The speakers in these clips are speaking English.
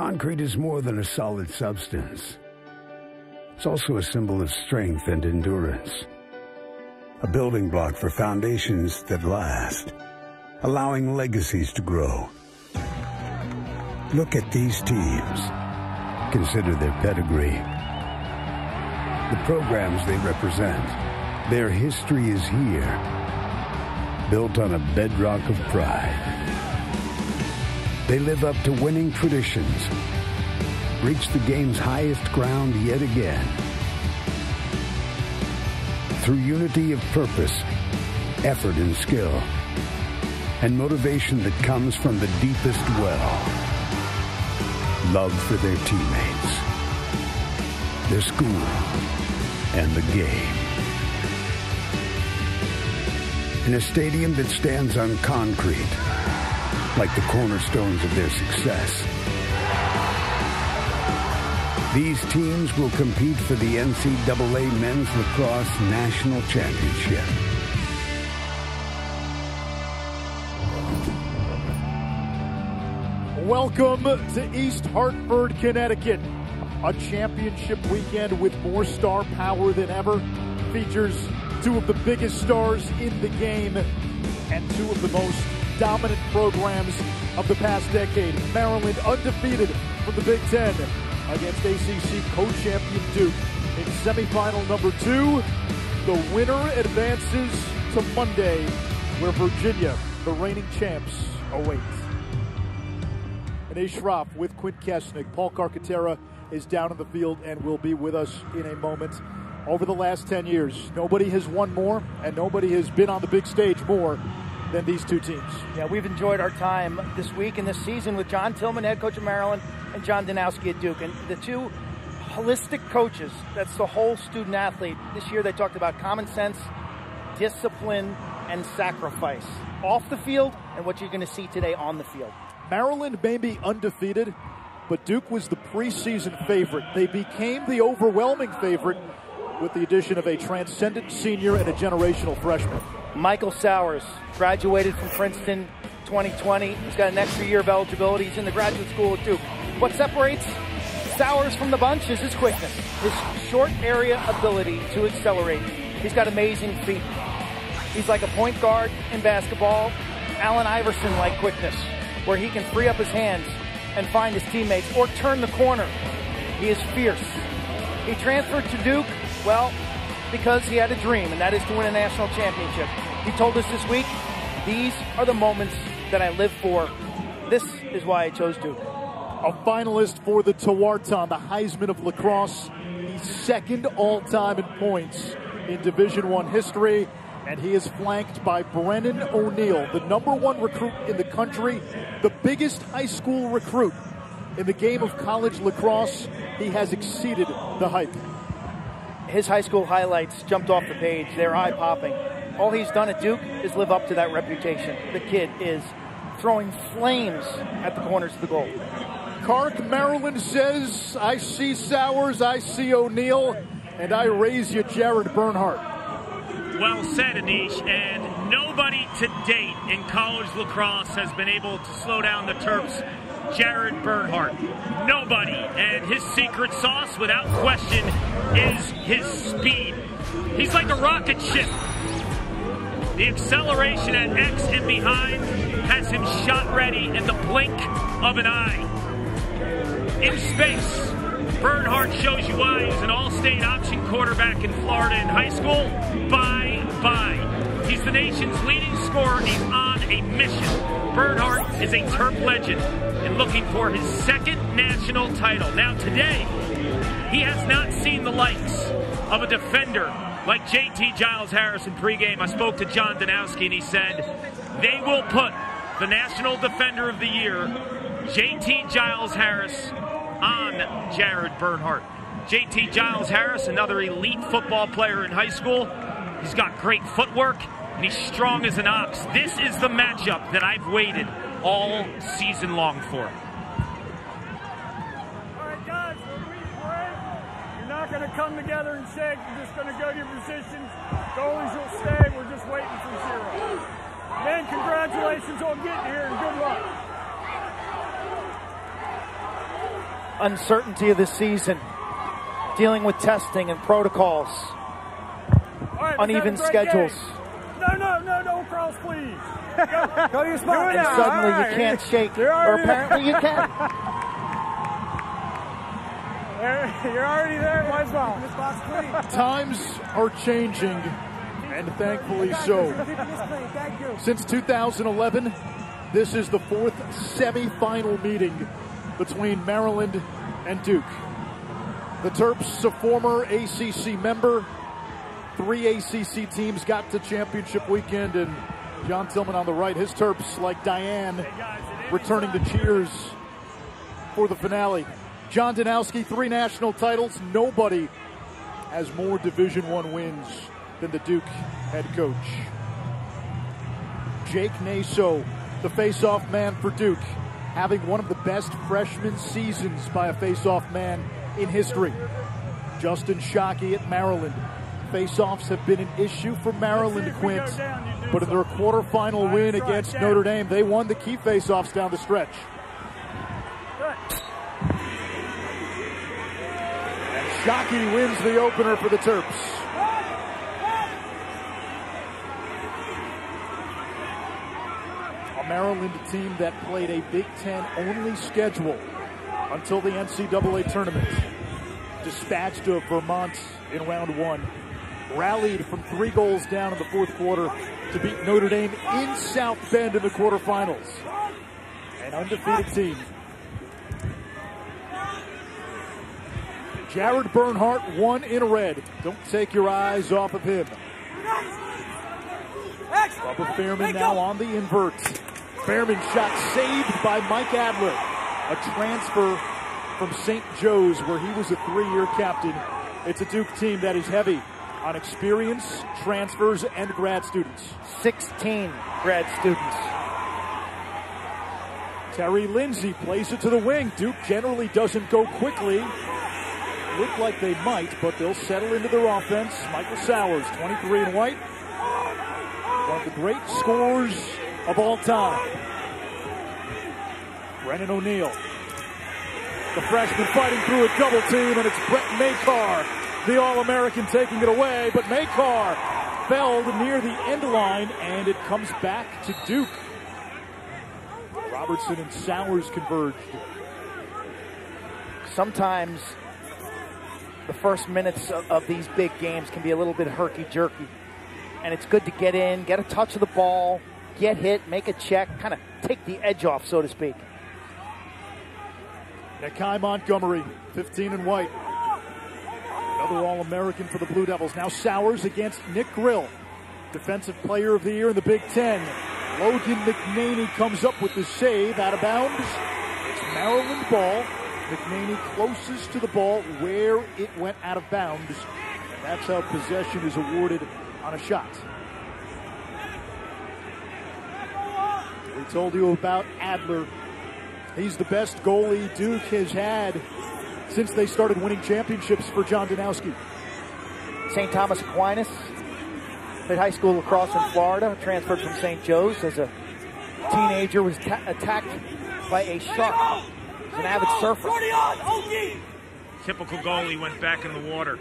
concrete is more than a solid substance. It's also a symbol of strength and endurance. A building block for foundations that last, allowing legacies to grow. Look at these teams. Consider their pedigree. The programs they represent. Their history is here, built on a bedrock of pride. They live up to winning traditions, reach the game's highest ground yet again. Through unity of purpose, effort and skill, and motivation that comes from the deepest well. Love for their teammates, their school, and the game. In a stadium that stands on concrete, like the cornerstones of their success. These teams will compete for the NCAA Men's Lacrosse National Championship. Welcome to East Hartford, Connecticut. A championship weekend with more star power than ever. Features two of the biggest stars in the game and two of the most dominant programs of the past decade. Maryland undefeated from the Big Ten against ACC co-champion Duke. In semifinal number two, the winner advances to Monday, where Virginia, the reigning champs, await. Anish Shroff with Quint Kessenich. Paul Carcaterra is down in the field and will be with us in a moment. Over the last 10 years, nobody has won more and nobody has been on the big stage more than these two teams. Yeah, we've enjoyed our time this week and this season with John Tillman, head coach of Maryland, and John Danowski at Duke. And the two holistic coaches, that's the whole student athlete. This year they talked about common sense, discipline, and sacrifice off the field and what you're going to see today on the field. Maryland may be undefeated, but Duke was the preseason favorite. They became the overwhelming favorite with the addition of a transcendent senior and a generational freshman. Michael Sowers graduated from Princeton 2020. He's got an extra year of eligibility. He's in the graduate school at Duke. What separates Sowers from the bunch is his quickness, his short area ability to accelerate. He's got amazing feet. He's like a point guard in basketball, Allen Iverson like quickness, where he can free up his hands and find his teammates or turn the corner. He is fierce. He transferred to Duke, well, because he had a dream, and that is to win a national championship. He told us this week, these are the moments that I live for. This is why I chose Duke. A finalist for the Tewaaraton, the Heisman of lacrosse. He's second all-time in points in Division One history, and he is flanked by Brennan O'Neill, the number one recruit in the country, the biggest high school recruit in the game of college lacrosse. He has exceeded the hype his high school highlights jumped off the page. They're eye popping. All he's done at Duke is live up to that reputation. The kid is throwing flames at the corners of the goal. Kark, Maryland says, I see Sowers, I see O'Neill, and I raise you Jared Bernhardt. Well said, Anish. And nobody to date in college lacrosse has been able to slow down the Terps Jared Bernhardt. Nobody. And his secret sauce, without question, is his speed. He's like a rocket ship. The acceleration at X and behind has him shot ready in the blink of an eye. In space, Bernhardt shows you why he was an all-state option quarterback in Florida in high school. Bye, bye. He's the nation's leading scorer. He's on a mission. Bernhardt is a Terp legend and looking for his second national title. Now today, he has not seen the likes of a defender like JT Giles Harris in pregame. I spoke to John Danowski and he said they will put the National Defender of the Year, JT Giles Harris, on Jared Bernhardt. JT Giles Harris, another elite football player in high school. He's got great footwork and he's strong as an ox. This is the matchup that I've waited all season long for. All right, guys, you're not going to come together and shake. You're just going to go to your positions. Goalies will stay. We're just waiting for zero. Men, congratulations on getting here and good luck. uncertainty of the season, dealing with testing and protocols, right, uneven schedules. Game. No, no, no, don't cross, please. Go, go your spot. And suddenly right. you can't shake, or apparently you can. You're already there. Might as well. Times are changing, and thankfully so. Since 2011, this is the fourth semifinal meeting between Maryland and Duke. The Terps, a former ACC member, three ACC teams got to championship weekend, and John Tillman on the right. His Terps, like Diane, returning to cheers for the finale. John Danowski, three national titles. Nobody has more Division One wins than the Duke head coach. Jake Naso, the face-off man for Duke, having one of the best freshman seasons by a face-off man in history. Justin Shockey at Maryland. Face-offs have been an issue for Maryland, Quint, but in their quarterfinal win against Notre Dame, they won the key face-offs down the stretch. Shockey wins the opener for the Terps. A Maryland team that played a Big Ten only schedule until the NCAA tournament. Dispatched of Vermont in round one. Rallied from three goals down in the fourth quarter to beat Notre Dame in South Bend in the quarterfinals. An undefeated team Jared Bernhardt, one in red. Don't take your eyes off of him. Bubba Fairman now on the invert. Fairman shot saved by Mike Adler. A transfer from St. Joe's where he was a three-year captain. It's a Duke team that is heavy on experience, transfers, and grad students. 16 grad students. Terry Lindsay plays it to the wing. Duke generally doesn't go quickly look like they might, but they'll settle into their offense. Michael Sowers, 23 and white. One of the great scorers of all time. Brennan O'Neill. The freshman fighting through a double team, and it's Brett Makar, the All-American, taking it away. But Makar fell near the end line, and it comes back to Duke. Robertson and Sowers converged. Sometimes the first minutes of, of these big games can be a little bit herky-jerky. And it's good to get in, get a touch of the ball, get hit, make a check, kind of take the edge off, so to speak. Nakeie Montgomery, 15 and white. Another All-American for the Blue Devils. Now Sowers against Nick Grill, Defensive Player of the Year in the Big Ten. Logan McNaney comes up with the save out of bounds. It's Maryland ball. McNaney closest to the ball where it went out of bounds. And that's how possession is awarded on a shot. We told you about Adler. He's the best goalie Duke has had since they started winning championships for John Danowski. St. Thomas Aquinas played high school lacrosse in Florida, transferred from St. Joe's as a teenager, was attacked by a shark He's an avid surfer. Typical goalie went back in the water.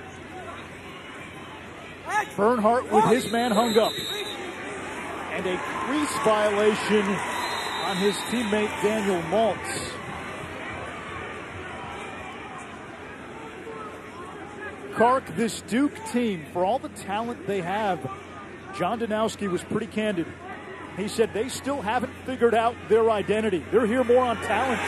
Bernhardt with his man hung up. And a crease violation on his teammate Daniel Maltz. Kark, this Duke team, for all the talent they have, John Danowski was pretty candid. He said they still haven't figured out their identity. They're here more on talent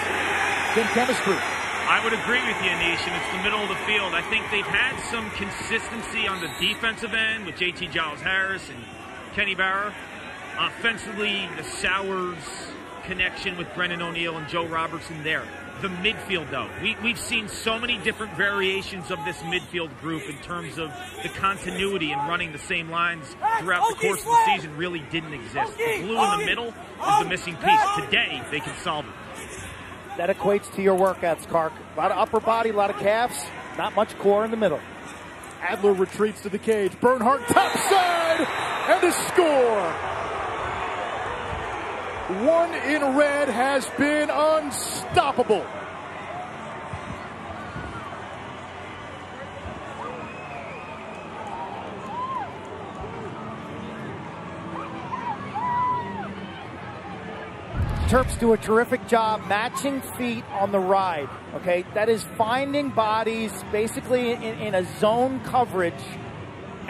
than chemistry. I would agree with you, Anish, and it's the middle of the field. I think they've had some consistency on the defensive end with JT Giles Harris and Kenny Brower. Offensively, the Sowers connection with Brennan O'Neill and Joe Robertson there. The midfield, though, we, we've seen so many different variations of this midfield group in terms of the continuity and running the same lines throughout the course of the season really didn't exist. The blue in the middle is the missing piece. Today, they can solve it that equates to your workouts, Kark. A lot of upper body, a lot of calves, not much core in the middle. Adler retreats to the cage. Bernhardt top side and a score one in red has been unstoppable. Terps do a terrific job matching feet on the ride. Okay, that is finding bodies basically in, in a zone coverage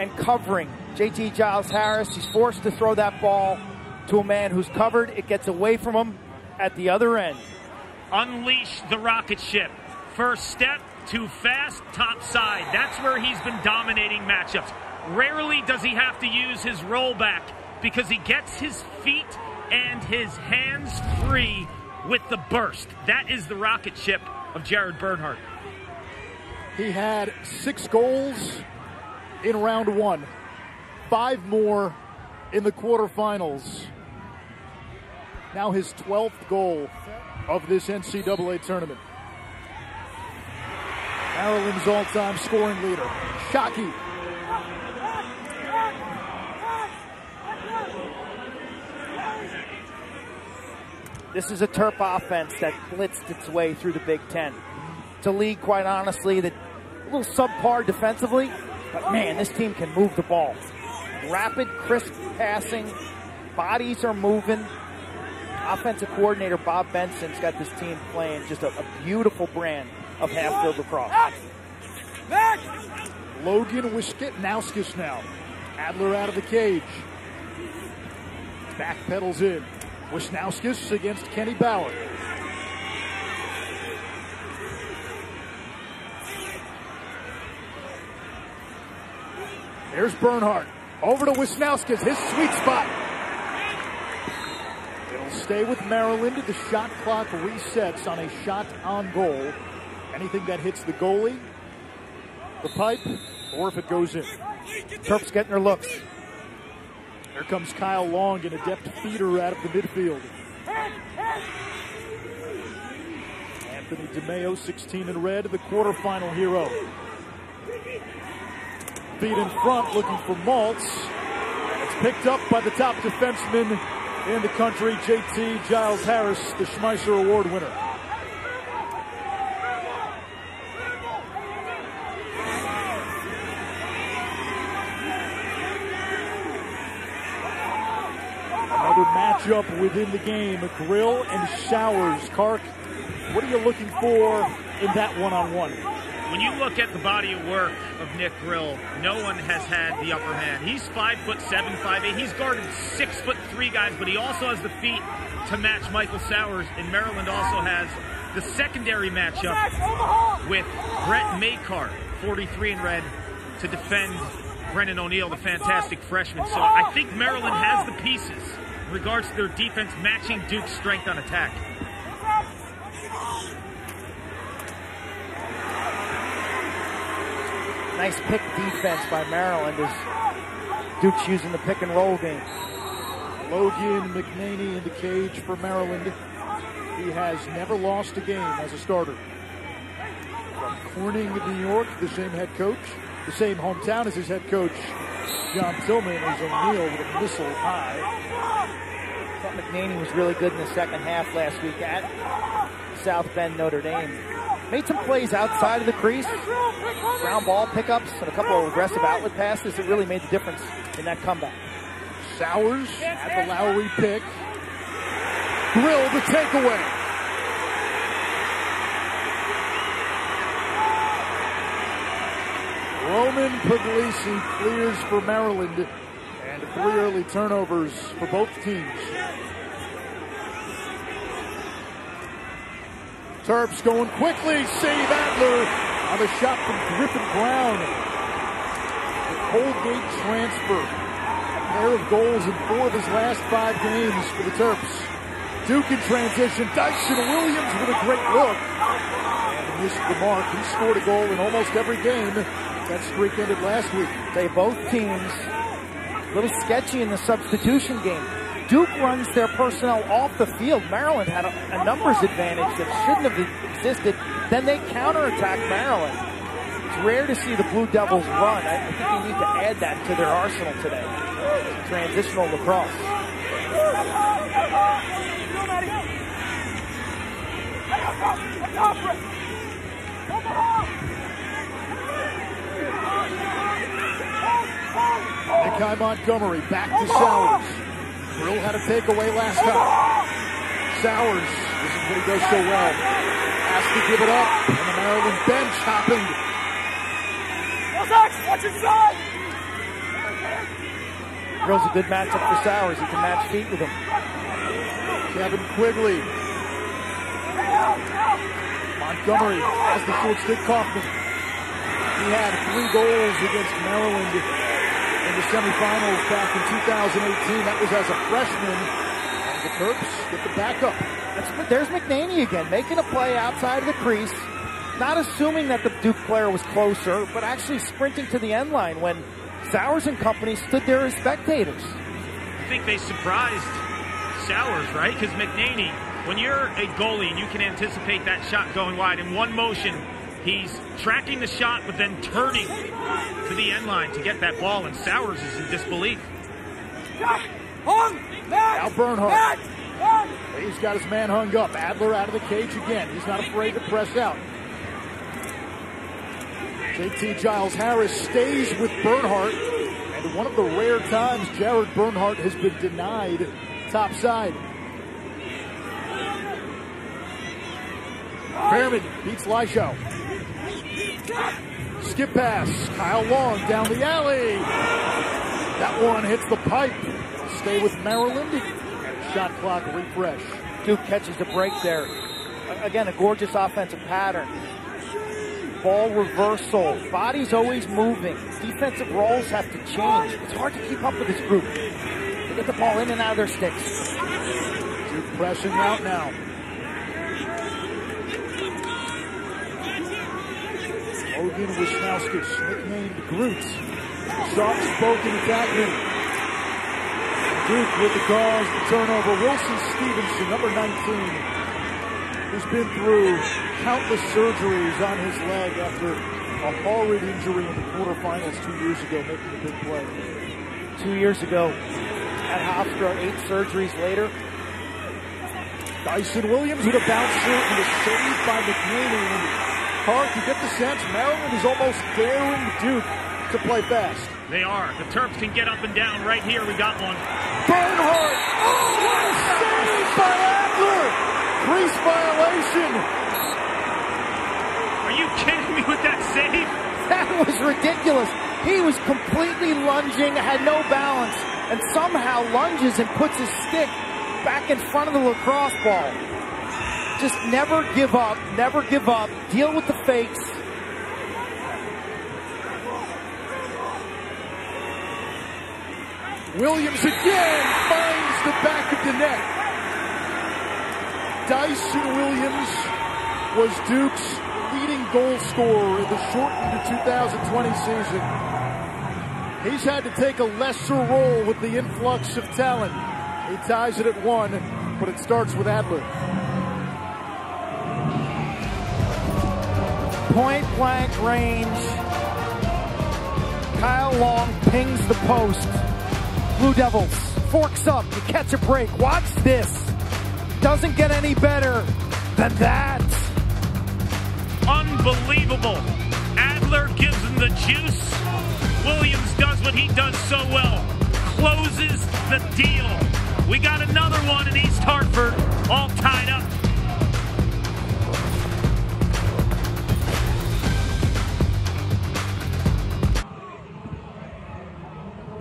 and covering. JT Giles Harris, he's forced to throw that ball to a man who's covered. It gets away from him at the other end. Unleash the rocket ship. First step, too fast, top side. That's where he's been dominating matchups. Rarely does he have to use his rollback because he gets his feet and his hands free with the burst. That is the rocket ship of Jared Bernhardt. He had six goals in round one, five more in the quarterfinals. Now his 12th goal of this NCAA tournament. Maryland's all-time scoring leader, Shockey. This is a Terp offense that blitzed its way through the Big Ten. A league, quite honestly, that a little subpar defensively, but man, this team can move the ball. Rapid, crisp passing, bodies are moving. Offensive coordinator Bob Benson's got this team playing just a, a beautiful brand of half-field lacrosse. Logan Wisnauskas now. Adler out of the cage. Back pedals in. Wisnauskas against Kenny Brower. There's Bernhardt. Over to Wisnauskas, his sweet spot. It'll stay with Maryland. The shot clock resets on a shot on goal. Anything that hits the goalie, the pipe, or if it goes in. Terps getting their looks. Here comes Kyle Long, an adept feeder out of the midfield. Anthony DeMeo, 16 in red, the quarterfinal hero. Feet in front, looking for Maltz. It's picked up by the top defenseman in the country, JT Giles Harris, the Schmeisser Award winner. Another matchup within the game, Grill and Sowers. Kark, what are you looking for in that one-on-one? When you look at the body of work of Nick Grill, no one has had the upper hand. He's five foot seven, five eight. He's guarded six foot three guys, but he also has the feet to match Michael Sowers. And Maryland also has the secondary matchup with Brett Makar, 43 in red, to defend Brennan O'Neill, the fantastic freshman. So I think Maryland has the pieces in regards to their defense matching Duke's strength on attack. Nice pick defense by Maryland as Duke's using the pick and roll game. Logan McNaney in the cage for Maryland. He has never lost a game as a starter. From Corning, New York, the same head coach, the same hometown as his head coach, John Tillman, is O'Neill with a missile high. thought McNaney was really good in the second half last week at South Bend, Notre Dame. Made some plays outside of the crease, ground ball pickups, and a couple of aggressive outlet passes that really made the difference in that comeback. Sowers at the Lowry pick. Grill the takeaway. Roman Puglisi clears for Maryland and three early turnovers for both teams. Terps going quickly. Save Adler on a shot from Griffin Brown. The Colgate transfer. A pair of goals in four of his last five games for the Terps. Duke in transition. Dyson Williams with a great look. And missed the mark. He scored a goal in almost every game. That streak ended last week. They both teams a little sketchy in the substitution game. Duke runs their personnel off the field. Maryland had a, a numbers advantage that shouldn't have existed. Then they counterattack Maryland. It's rare to see the Blue Devils run. I, I think they need to add that to their arsenal today. Transitional lacrosse. Nakeie Montgomery back to Sowers. Grill had a takeaway last time. Sowers. This is what he does so well. Has to give it up. And the Maryland bench hopping. Watch your side! Real's a good matchup for Sowers. He can match feet with him. Kevin Quigley. Montgomery has the short stick Kaufman. He had three goals against Maryland in the semifinals back in 2018. That was as a freshman. And the Terps get the backup. That's, there's McNaney again, making a play outside of the crease. Not assuming that the Duke player was closer, but actually sprinting to the end line when Sowers and company stood there as spectators. I think they surprised Sowers, right? Because McNaney, when you're a goalie and you can anticipate that shot going wide in one motion, he's tracking the shot but then turning to the end line to get that ball, and Sowers is in disbelief. Now Bernhardt. He's got his man hung up. Adler out of the cage again. He's not afraid to press out. JT Giles Harris stays with Bernhardt. And one of the rare times Jared Bernhardt has been denied top side. Fairman beats Lishow. Skip pass. Kyle Long down the alley. That one hits the pipe. Stay with Maryland. Shot clock refresh. Duke catches the break there. Again, a gorgeous offensive pattern. Ball reversal. Body's always moving. Defensive roles have to change. It's hard to keep up with this group. They get the ball in and out of their sticks. Duke pressing out now. Logan Wisnauskas, nicknamed Groot. Soft-spoken attackman. Duke with the cause, the turnover. Wilson Stevenson, number 19, who's been through countless surgeries on his leg after a horrid injury in the quarterfinals two years ago, making a big play. Two years ago at Hofstra, eight surgeries later. Dyson Williams with a bounce bouncer and a save by McNaney. Clark, you get the sense Maryland is almost daring Duke to play fast. They are. The Terps can get up and down right here. We got one. Bernhardt! Oh, what a save by Adler! Crease violation. Are you kidding me with that save? That was ridiculous. He was completely lunging, had no balance, and somehow lunges and puts his stick back in front of the lacrosse ball. Just never give up, never give up. Deal with the fakes. Williams again finds the back of the net. Dyson Williams was Duke's leading goal scorer in the shortened 2020 season. He's had to take a lesser role with the influx of talent. He ties it at one, but it starts with Adler. Point blank range. Kyle Long pings the post. Blue Devils forks up to catch a break. Watch this. Doesn't get any better than that. Unbelievable. Adler gives him the juice. Williams does what he does so well. Closes the deal. We got another one in East Hartford, all tied up.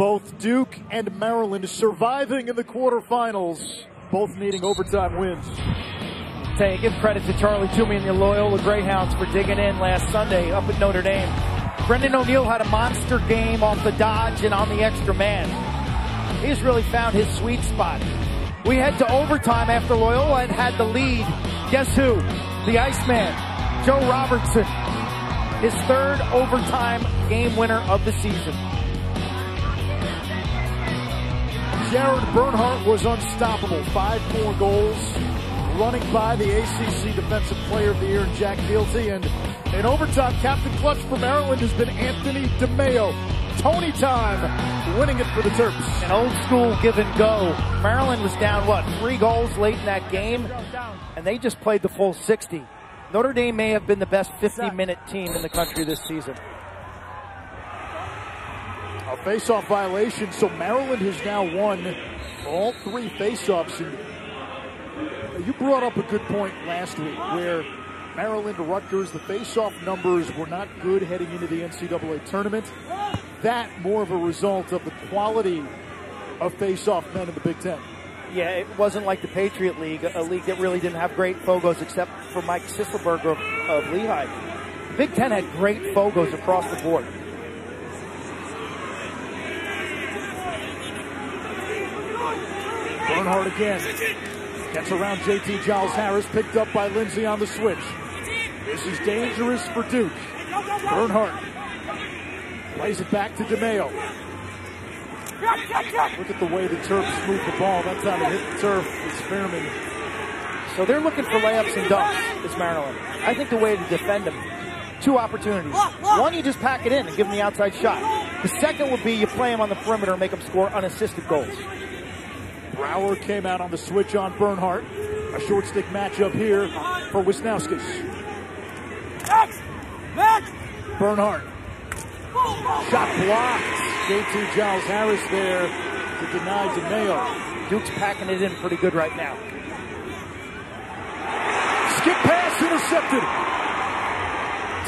Both Duke and Maryland surviving in the quarterfinals, both needing overtime wins. You, give credit to Charlie Toomey and the Loyola Greyhounds for digging in last Sunday up at Notre Dame. Brennan O'Neill had a monster game off the dodge and on the extra man. He's really found his sweet spot. We head to overtime after Loyola had had the lead. Guess who? The Iceman, Joe Robertson. His third overtime game winner of the season. Jared Bernhardt was unstoppable. Five more goals, running by the ACC Defensive Player of the Year, Jack Fealty. And in overtime, Captain Clutch for Maryland has been Anthony DeMeo. Tony time, winning it for the Terps. An old school give and go. Maryland was down, what, three goals late in that game? And they just played the full 60. Notre Dame may have been the best 50 minute team in the country this season. A face-off violation, so Maryland has now won all three face-offs. And You brought up a good point last week where Maryland, Rutgers, the face-off numbers were not good heading into the NCAA tournament. That more of a result of the quality of face-off men in the Big Ten. Yeah, it wasn't like the Patriot League, a league that really didn't have great Fogos except for Mike Sisselberger of, of Lehigh. The Big Ten had great Fogos across the board. Bernhardt again. Gets around JT Giles Harris, picked up by Lindsey on the switch. This is dangerous for Duke. Bernhardt plays it back to DeMeo. Look at the way the Terps move the ball. That's how it hit the turf. It's Fairman. So they're looking for layups and dunks, is Maryland. I think the way to defend them, two opportunities. One, you just pack it in and give them the outside shot. The second would be you play them on the perimeter and make them score unassisted goals. Brower came out on the switch on Bernhardt. A short stick matchup here for Wisnauskas. Bernhardt. Shot blocked. JT Giles Harris there to deny DeMeo. Duke's packing it in pretty good right now. Skip pass intercepted.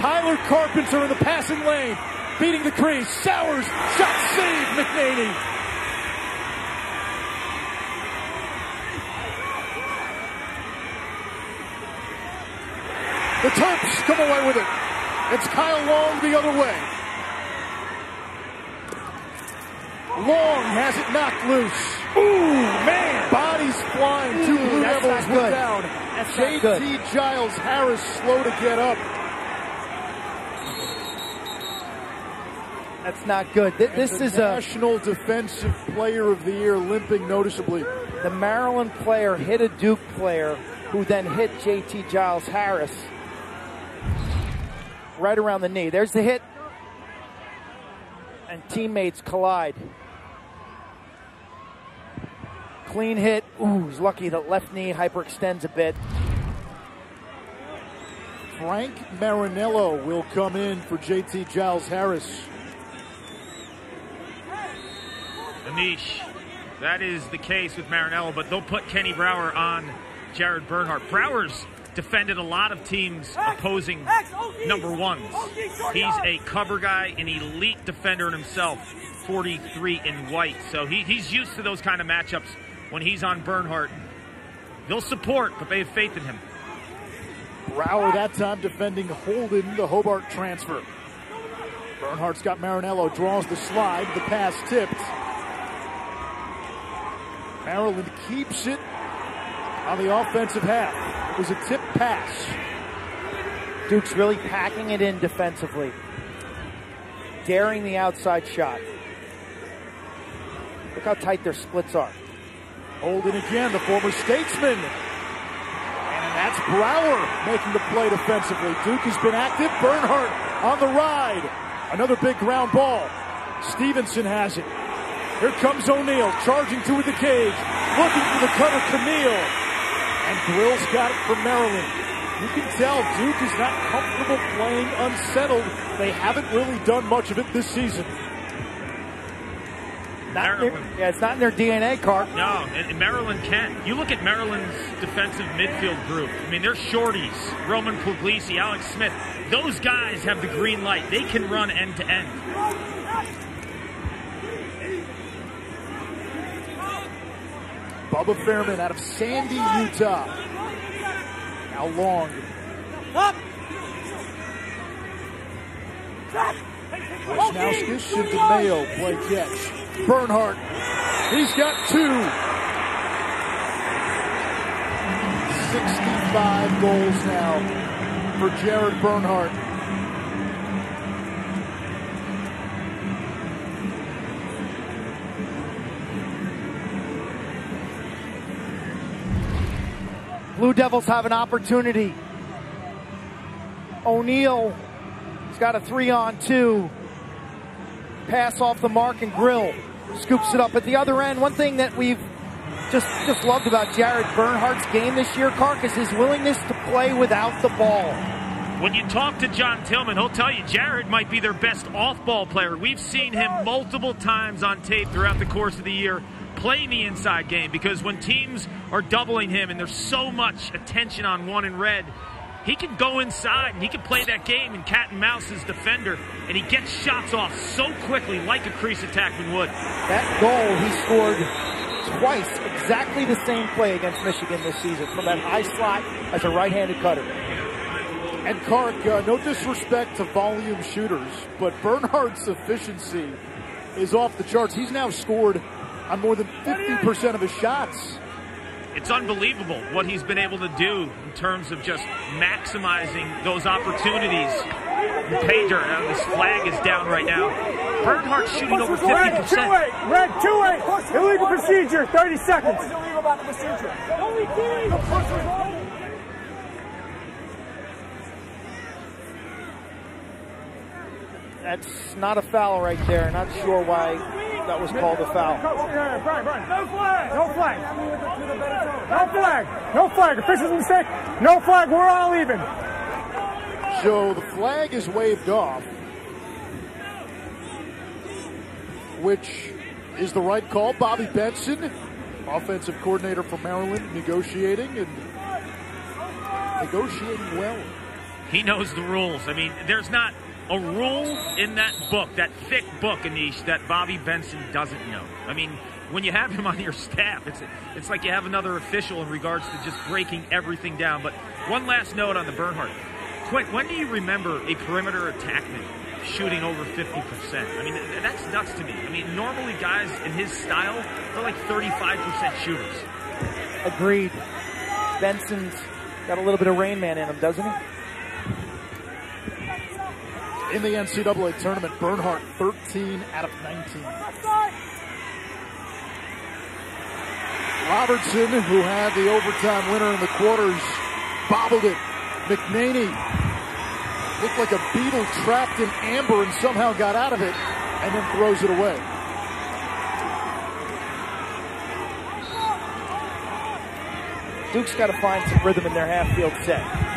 Tyler Carpenter in the passing lane. Beating the crease. Sowers. Shot saved. McNaney. The Terps come away with it. It's Kyle Long the other way. Long has it knocked loose. Ooh, man. Bodies flying. Two Blue Devils good. down. That's. JT Giles Harris slow to get up. That's not good. Th- This is a National Defensive Player of the Year limping noticeably. the Maryland player hit a Duke player who then hit JT Giles Harris right around the knee. There's the hit. And teammates collide. Clean hit. Ooh, he's lucky the left knee hyperextends a bit. Frank Marinello will come in for JT Giles Harris. Anish, that is the case with Marinello, but they'll put Kenny Brower on Jared Bernhardt. Brower's defended a lot of teams opposing number ones. He's a cover guy, an elite defender in himself, 43 in white. So he, he's used to those kind of matchups when he's on Bernhardt. They'll support, but they have faith in him. Brower that time defending Holden, the Hobart transfer. Bernhardt's got Marinello, draws the slide, the pass tipped. Maryland keeps it on the offensive half. It was a tip pass. Duke's really packing it in defensively. Daring the outside shot. Look how tight their splits are. Holden again, the former statesman. And that's Brower making the play defensively. Duke has been active. Bernhardt on the ride. Another big ground ball. Stevenson has it. Here comes O'Neill charging to the cage. Looking for the cutter, Camille. And Grill's got it for Maryland. You can tell Duke is not comfortable playing unsettled. They haven't really done much of it this season. Their- yeah, it's not in their DNA, Carp. No, and, and Maryland can. You look at Maryland's defensive midfield group. I mean, they're shorties. Roman Puglisi, Alex Smith. Those guys have the green light. They can run end to end. Bubba Fairman out of Sandy, Utah. How long? Up. Wisnauskas and DeMeo play catch. Bernhardt, he's got two. 65 goals now for Jared Bernhardt. Blue Devils have an opportunity. O'Neill has got a three on two. Pass off the mark and Grill scoops it up at the other end. One thing that we've just just loved about Jared Bernhardt's game this year, Kark, is his willingness to play without the ball. When you talk to John Tillman, he'll tell you Jared might be their best off ball player. We've seen him multiple times on tape throughout the course of the year playing the inside game because when teams are doubling him and there's so much attention on one and red, he can go inside and he can play that game and cat and mouse as defender, and he gets shots off so quickly like a crease attackman would. That goal he scored twice, exactly the same play against Michigan this season from that high slot as a right-handed cutter. And Kark, uh, no disrespect to volume shooters, but Bernhardt's efficiency is off the charts. He's now scored on more than 50% of his shots it's unbelievable what he's been able to do in terms of just maximizing those opportunities. Pager, uh, this flag is down right now. Bernhardt shooting over 50%. Red, two eight, red, two eight. Illegal procedure, 30 seconds. What's illegal about the procedure? That's not a foul right there. Not sure why that was called a foul. Brian, Brian. No flag. No flag. No flag. No flag. Official's mistake. No flag. We're all even. So the flag is waved off, which is the right call. Bobby Benson, offensive coordinator for Maryland, negotiating and negotiating well. He knows the rules. I mean, there's not a rule in that book, that thick book, Anish, that Bobby Benson doesn't know. I mean, when you have him on your staff, it's it's like you have another official in regards to just breaking everything down. But one last note on the Bernhardt. Quick, when do you remember a perimeter attackman shooting over 50%? I mean, that's nuts to me. I mean, normally guys in his style, they're like 35% shooters. Agreed. Benson's got a little bit of Rain Man in him, doesn't he? In the NCAA tournament. Bernhardt, 13 out of 19. Robertson, who had the overtime winner in the quarters, bobbled it. McNaney looked like a beetle trapped in amber and somehow got out of it and then throws it away. Duke's got to find some rhythm in their half field set.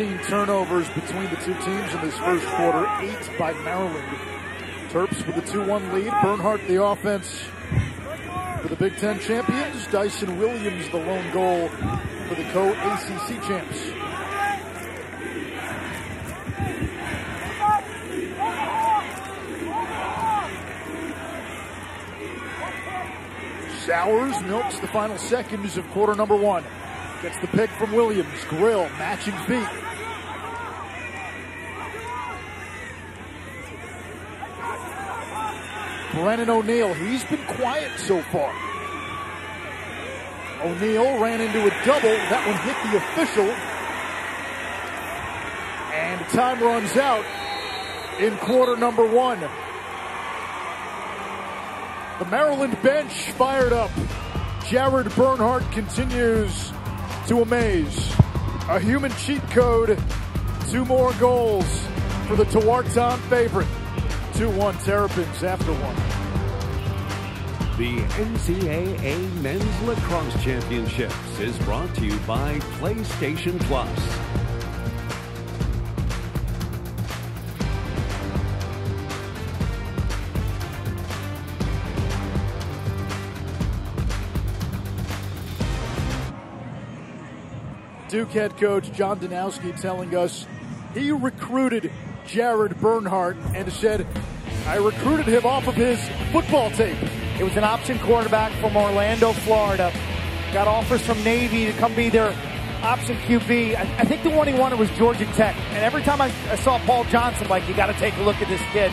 13 turnovers between the two teams in this first quarter, eight by Maryland. Terps with a 2-1 lead. Bernhardt the offense for the Big Ten champions. Dyson Williams the lone goal for the co-ACC champs. Sowers milks the final seconds of quarter number one. Gets the pick from Williams. Grill matching feet. Brennan O'Neill, he's been quiet so far. O'Neill ran into a double. That one hit the official. And time runs out in quarter number one. The Maryland bench fired up. Jared Bernhardt continues to amaze. A human cheat code. Two more goals for the Tewaaraton favorite. 2-1 Terrapins after one. The NCAA Men's Lacrosse Championships is brought to you by PlayStation Plus. Duke head coach John Danowski telling us he recruited Jared Bernhardt and said, I recruited him off of his football tape. It was an option quarterback from Orlando, Florida. Got offers from Navy to come be their option QB. I, I think the one he wanted was Georgia Tech. And every time I, I saw Paul Johnson, like, you got to take a look at this kid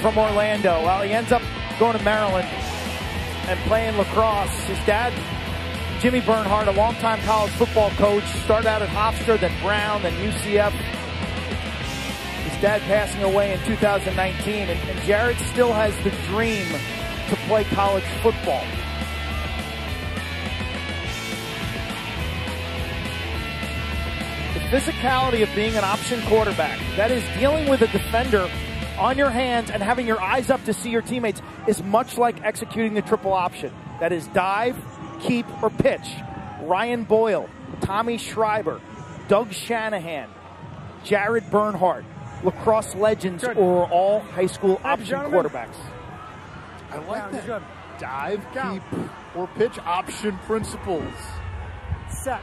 from Orlando. Well, he ends up going to Maryland and playing lacrosse. His dad Jimmy Bernhardt, a longtime college football coach, started out at Hofstra, then Brown, then UCF. Dad passing away in 2019, and, and Jared still has the dream to play college football. The physicality of being an option quarterback, that is dealing with a defender on your hands and having your eyes up to see your teammates, is much like executing the triple option. That is dive, keep, or pitch. Ryan Boyle, Tommy Schreiber, Doug Shanahan, Jared Bernhardt, lacrosse legends, Good. or all high school Hi, option gentlemen. quarterbacks. I like Down, that. Dive, Down. keep, or pitch option principles. Set.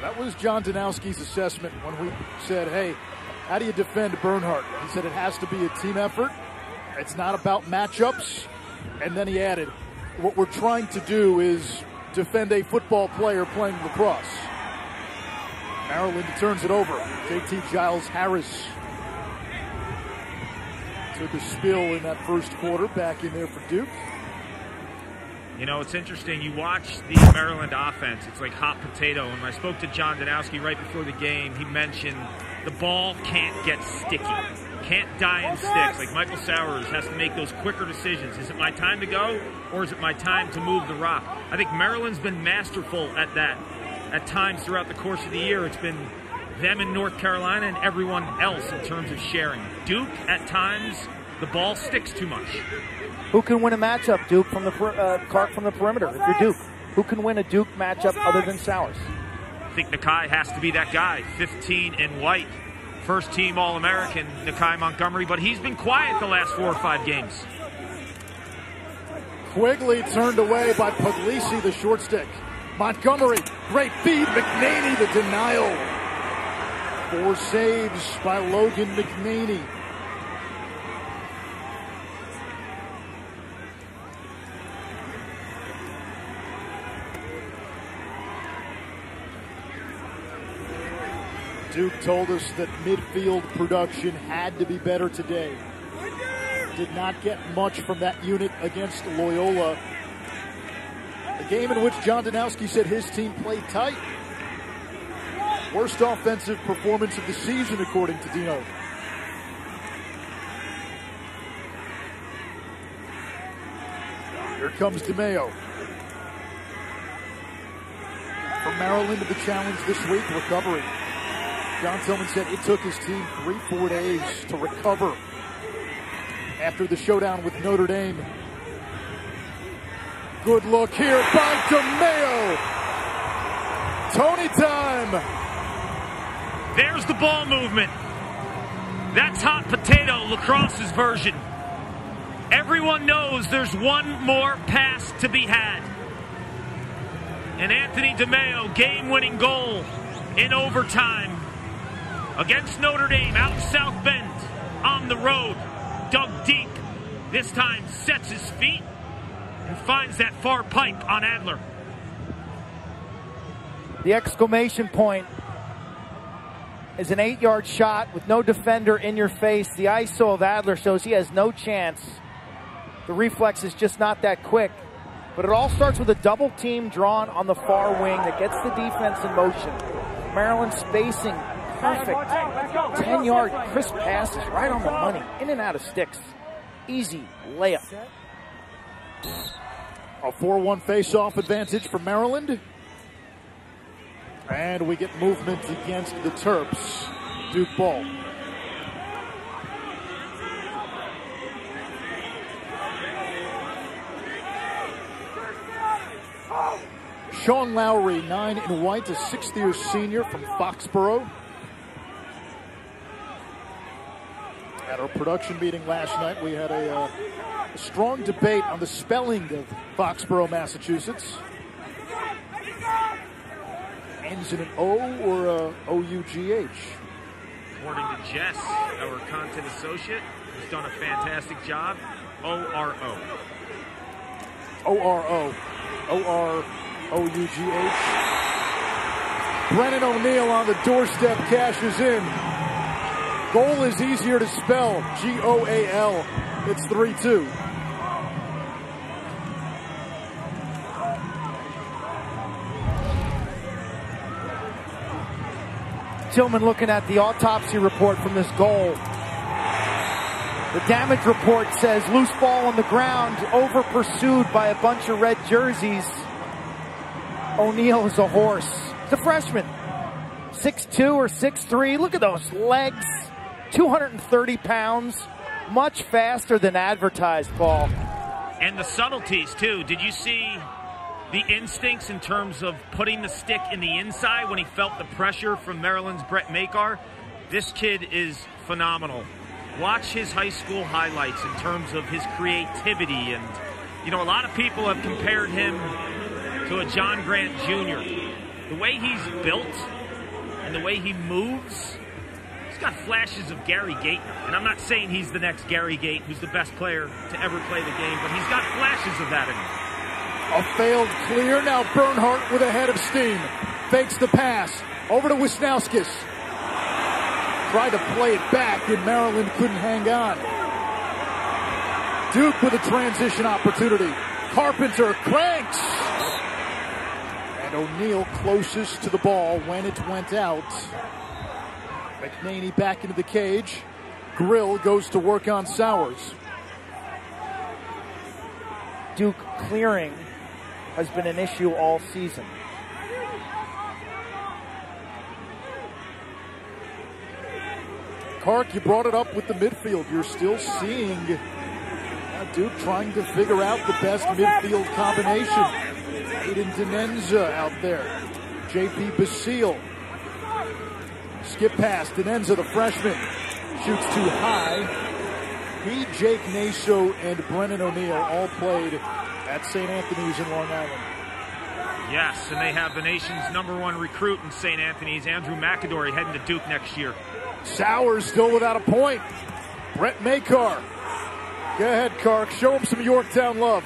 That was John Danowski's assessment when we said, hey, how do you defend Bernhardt? He said it has to be a team effort. It's not about matchups. And then he added, what we're trying to do is defend a football player playing lacrosse. Maryland turns it over. JT Giles Harris took a spill in that first quarter, back in there for Duke. You know, it's interesting. You watch the Maryland offense, it's like hot potato. And when I spoke to John Danowski right before the game, he mentioned the ball can't get sticky, can't die in sticks. Like Michael Sowers has to make those quicker decisions. Is it my time to go, or is it my time to move the rock? I think Maryland's been masterful at that at times throughout the course of the year. It's been them in North Carolina and everyone else in terms of sharing. Duke, at times, the ball sticks too much. Who can win a matchup, Duke, from the per- uh, Clark from the perimeter? If you're Duke, who can win a Duke matchup other than Sowers? I think Nakeie has to be that guy. 15 in white. First team All American, Nakeie Montgomery, but he's been quiet the last four or five games. Quigley turned away by Puglise, the short stick. Montgomery, great feed. McNaney, the denial. Four saves by Logan McNaney. Duke told us that midfield production had to be better today. Did not get much from that unit against Loyola. A game in which John Danowski said his team played tight. Worst offensive performance of the season, according to Dino. Here comes DeMeo. From Maryland to the challenge this week, recovery. John Tillman said it took his team three, four days to recover after the showdown with Notre Dame. Good look here by DeMeo. Tony time. There's the ball movement. That's hot potato, lacrosse's version. Everyone knows there's one more pass to be had. And Anthony DeMeo, game winning goal in overtime against Notre Dame out South Bend on the road. Dug deep. This time sets his feet and finds that far pipe on Adler. The exclamation point is an eight yard shot with no defender in your face. The ISO of Adler shows he has no chance. The reflex is just not that quick. But it all starts with a double team drawn on the far wing that gets the defense in motion. Maryland spacing perfect. 10 yard crisp passes right on the money. In and out of sticks. Easy layup. A 4-1 face-off advantage for Maryland. And we get movement against the Terps. Duke ball. Sean Lowry, nine in white, a sixth-year senior from Foxborough. At our production meeting last night, we had a, uh, a strong debate on the spelling of Foxborough, Massachusetts. Ends in an O or a O-U-G-H. According to Jess, our content associate, who's done a fantastic job. O R O. O-R-O. O-R-O-U-G-H. Brennan O'Neill on the doorstep cashes in. Goal is easier to spell. G-O-A-L. It's 3-2. Tillman looking at the autopsy report from this goal. The damage report says loose ball on the ground, over pursued by a bunch of red jerseys. O'Neill is a horse. He's a freshman. 6'2 or 6'3. Look at those legs. 230 pounds. Much faster than advertised, Paul. And the subtleties, too. Did you see the instincts in terms of putting the stick in the inside when he felt the pressure from Maryland's Brett Makar. This kid is phenomenal. Watch his high school highlights in terms of his creativity. And, you know, a lot of people have compared him to a John Grant Jr. The way he's built and the way he moves, he's got flashes of Gary Gayton. And I'm not saying he's the next Gary Gayton, who's the best player to ever play the game, but he's got flashes of that in him. A failed clear. Now Bernhardt with a head of steam. Fakes the pass. Over to Wisnauskas. Tried to play it back, and Maryland couldn't hang on. Duke with a transition opportunity. Carpenter cranks. And O'Neill closest to the ball when it went out. McNaney back into the cage. Grill goes to work on Sowers. Duke clearing has been an issue all season. Kark, you brought it up with the midfield. You're still seeing uh, Duke trying to figure out the best midfield combination. Aidan Danenza out there. JP Basile. Skip pass. Danenza, the freshman, shoots too high. He, Jake Naso, and Brennan O'Neill all played at St. Anthony's in Long Island. Yes, and they have the nation's number one recruit in St. Anthony's, Andrew McAdorey, heading to Duke next year. Sowers still without a point. Brett Makar. Go ahead, Kark. Show him some Yorktown love.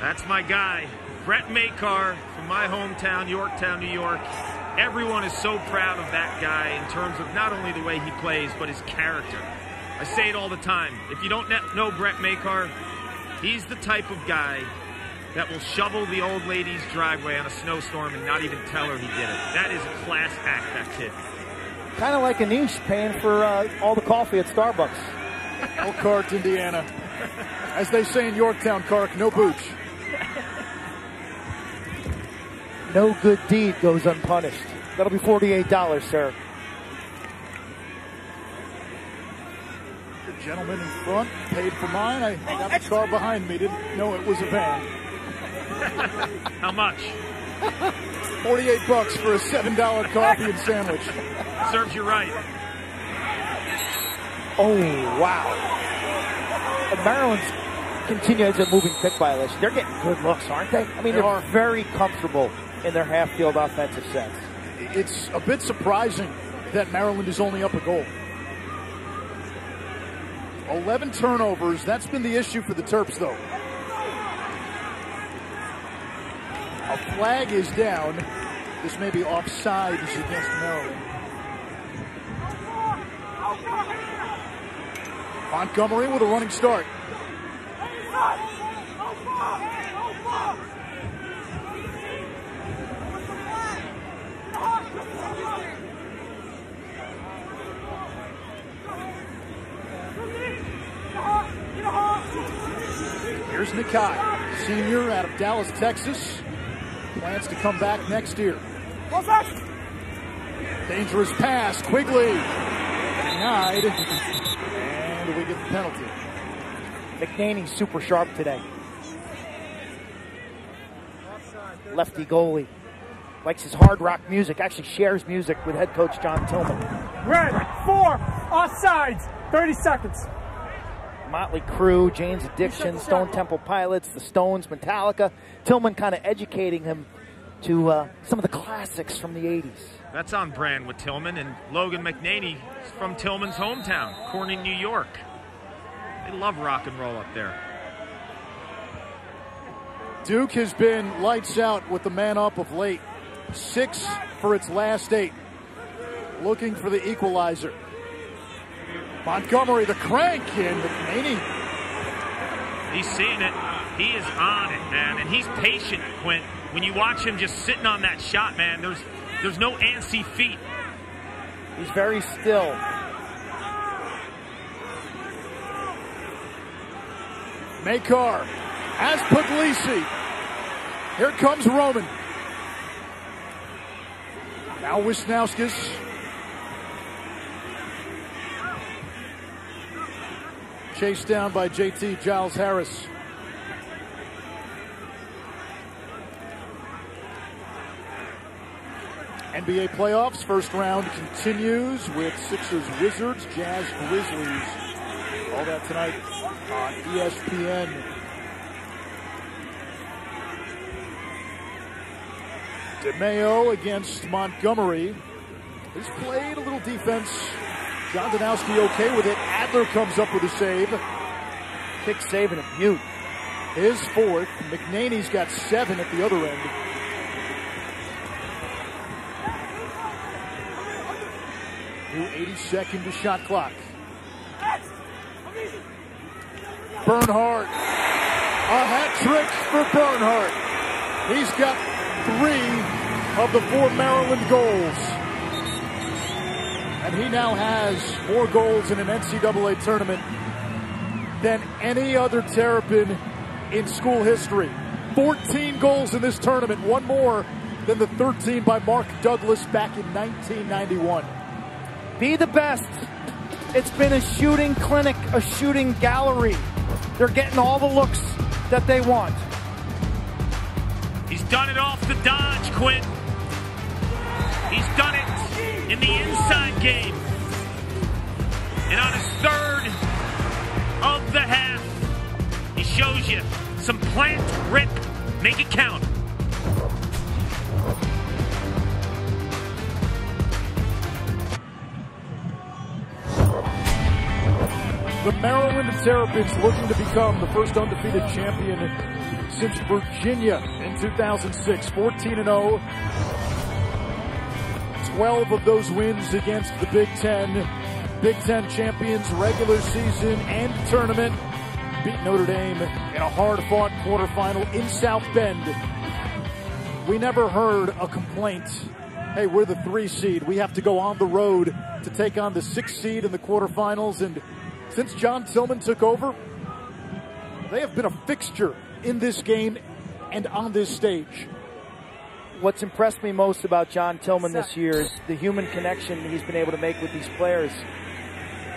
That's my guy, Brett Makar from my hometown, Yorktown, New York. Everyone is so proud of that guy in terms of not only the way he plays, but his character. I say it all the time. If you don't know Brett Makar, he's the type of guy that will shovel the old lady's driveway on a snowstorm and not even tell her he did it. That is a class act, that kid. Kind of like Anish paying for uh, all the coffee at Starbucks. Elkhart, Indiana. As they say in Yorktown, Kark, no booch. No good deed goes unpunished. That'll be $48, sir. The gentleman in front paid for mine. I got the car behind me. Didn't know it was a van. How much? 48 bucks for a $7 coffee and sandwich. Serves you right. Oh, wow. And Maryland's continues a moving pick violation. They're getting good looks, aren't they? I mean, They they are are. very comfortable in their half field offensive sets. It's a bit surprising that Maryland is only up a goal. 11 turnovers. That's been the issue for the Terps, though. A flag is down. This may be offside against Maryland. Montgomery with a running start. Nakeie, senior out of Dallas, Texas. Plans to come back next year. Dangerous pass, Quigley. Denied. And we get the penalty. McNaney's super sharp today. Lefty goalie. Likes his hard rock music. Actually shares music with head coach John Tillman. Red, four, offsides, 30 seconds. Motley Crue, Jane's Addiction, Stone Temple Pilots, the Stones, Metallica. Tillman kind of educating him to uh, some of the classics from the 80s. That's on brand with Tillman and Logan McNaney from Tillman's hometown, Corning, New York. They love rock and roll up there. Duke has been lights out with the man up of late. Six for its last eight. Looking for the equalizer. Montgomery, the crank, and McNaney. He's seeing it. He is on it, man, and he's patient, Quint. When you watch him just sitting on that shot, man, there's there's no antsy feet. He's very still. Makar has Puglise. Here comes Roman. Now Wisnauskas. Chased down by JT Giles Harris. NBA playoffs first round continues with Sixers Wizards, Jazz Grizzlies. All that tonight on ESPN. DeMeo against Montgomery. He's played a little defense John Danowski okay with it. Adler comes up with a save. Kick save and a mute. His fourth. McNaney's got seven at the other end. New 80 second to shot clock. Bernhardt. A hat trick for Bernhardt. He's got three of the four Maryland goals. And he now has more goals in an NCAA tournament than any other Terrapin in school history. 14 goals in this tournament, one more than the 13 by Mark Douglas back in 1991. Be the best. It's been a shooting clinic, a shooting gallery. They're getting all the looks that they want. He's done it off the dodge, Quinn. He's done it in the inside game. And on his third of the half, he shows you some plant rip. Make it count. The Maryland Terrapins looking to become the first undefeated champion since Virginia in 2006. 14 0. 12 of those wins against the Big Ten. Big Ten champions, regular season and tournament. Beat Notre Dame in a hard fought quarterfinal in South Bend. We never heard a complaint. Hey, we're the three seed. We have to go on the road to take on the six seed in the quarterfinals. And since John Tillman took over, they have been a fixture in this game and on this stage. What's impressed me most about John Tillman this year is the human connection he's been able to make with these players.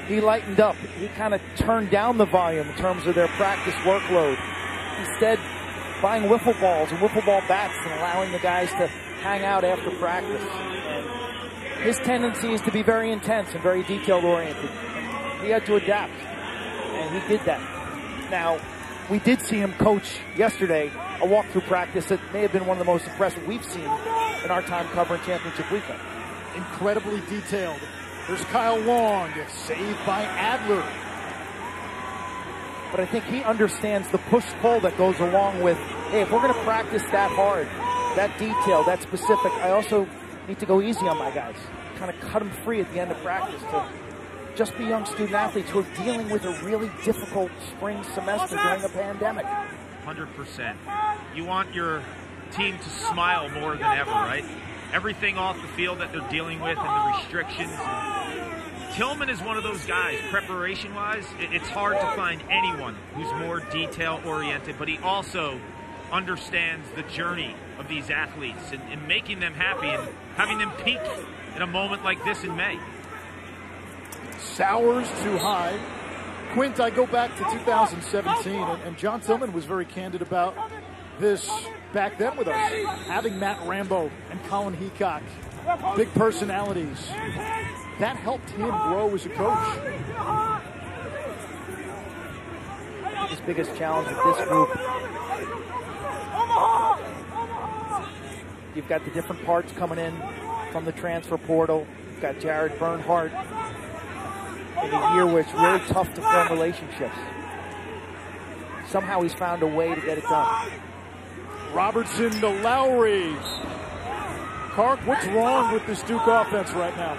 He lightened up. He kind of turned down the volume in terms of their practice workload. Instead, buying wiffle balls and wiffle ball bats and allowing the guys to hang out after practice. And his tendency is to be very intense and very detail oriented. He had to adapt, and he did that. Now, we did see him coach yesterday a walkthrough practice that may have been one of the most impressive we've seen in our time covering championship weekend. Incredibly detailed. There's Kyle Long, saved by Adler. But I think he understands the push-pull that goes along with, hey, if we're going to practice that hard, that detail, that specific, I also need to go easy on my guys. Kind of cut them free at the end of practice to just be young student athletes who are dealing with a really difficult spring semester during a pandemic. 100%. You want your team to smile more than ever, right? Everything off the field that they're dealing with and the restrictions. Tillman is one of those guys, preparation wise, it's hard to find anyone who's more detail oriented, but he also understands the journey of these athletes and, and making them happy and having them peak in a moment like this in May. Sowers too high. Quint, I go back to 2017, and, and, John Tillman was very candid about this back then with us. Having Matt Rambo and Colin Heacock, big personalities, that helped him grow as a coach. His biggest challenge with this group. You've got the different parts coming in from the transfer portal. You've got Jared Bernhardt in a year where it's really tough to form relationships. Somehow he's found a way to get it done. Robertson to Lowry. Clark, what's wrong with this Duke offense right now?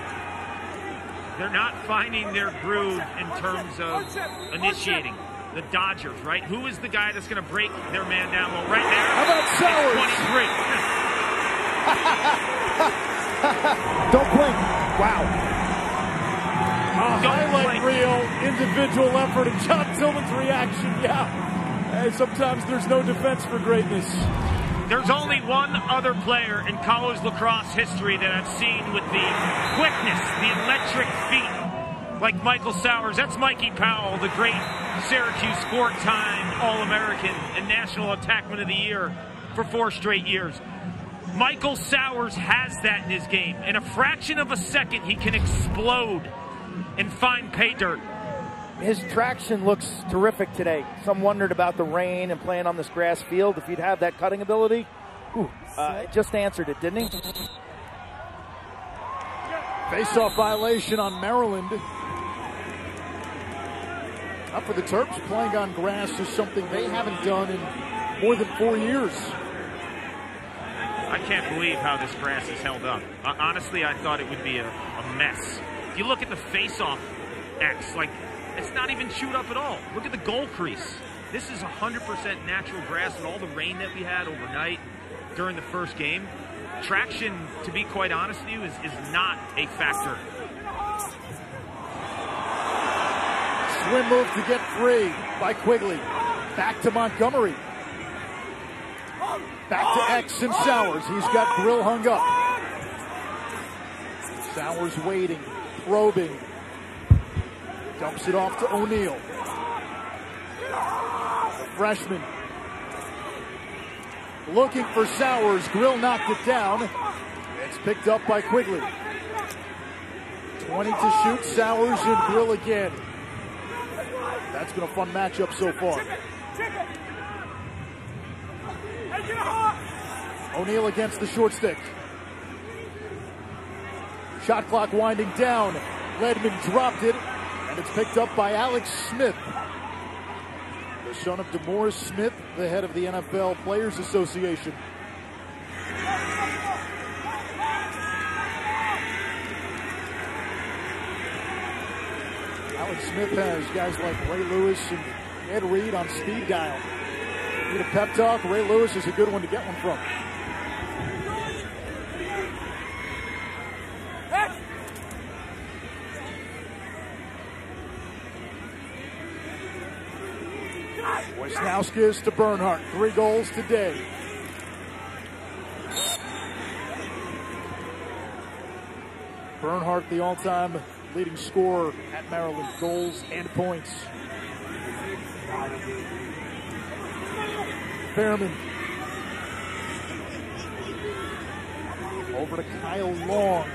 They're not finding their groove in terms of initiating. The Dodgers, right? Who is the guy that's going to break their man down? Well, right there. How about Sowers? 23. Don't blink. Wow. A highlight reel, individual effort, and John Tillman's reaction. Yeah. Hey, sometimes there's no defense for greatness. There's only one other player in college lacrosse history that I've seen with the quickness, the electric feet, like Michael Sowers. That's Mikey Powell, the great Syracuse four-time All-American and National Attackman of the Year for four straight years. Michael Sowers has that in his game. In a fraction of a second, he can explode and find pay dirt. His traction looks terrific today. Some wondered about the rain and playing on this grass field. If he'd have that cutting ability, whew, uh, just answered it, didn't he? Face-off violation on Maryland. Up for the Terps, playing on grass is something they haven't done in more than four years. I can't believe how this grass is held up. Uh, honestly, I thought it would be a, a mess. If you look at the face-off X, like, it's not even chewed up at all. Look at the goal crease. This is 100% natural grass with all the rain that we had overnight during the first game. Traction, to be quite honest with you, is, is not a factor. Swim move to get free by Quigley. Back to Montgomery. Back to X and Sowers. He's got Grill hung up. Sowers waiting, probing. Dumps it off to O'Neill. Freshman. Looking for Sowers. Grill knocked it down. It's picked up by Quigley. 20 to shoot. Sowers and Grill again. That's been a fun matchup so far. O'Neill against the short stick. Shot clock winding down. Ledman dropped it, and it's picked up by Alex Smith. The son of DeMaurice Smith, the head of the NFL Players Association. Alex Smith has guys like Ray Lewis and Ed Reed on speed dial. Need a pep talk? Ray Lewis is a good one to get one from. Wisnauskas to Bernhardt. Three goals today. Bernhardt, the all-time leading scorer at Maryland, goals and points. Fairman. Over to Kyle Long.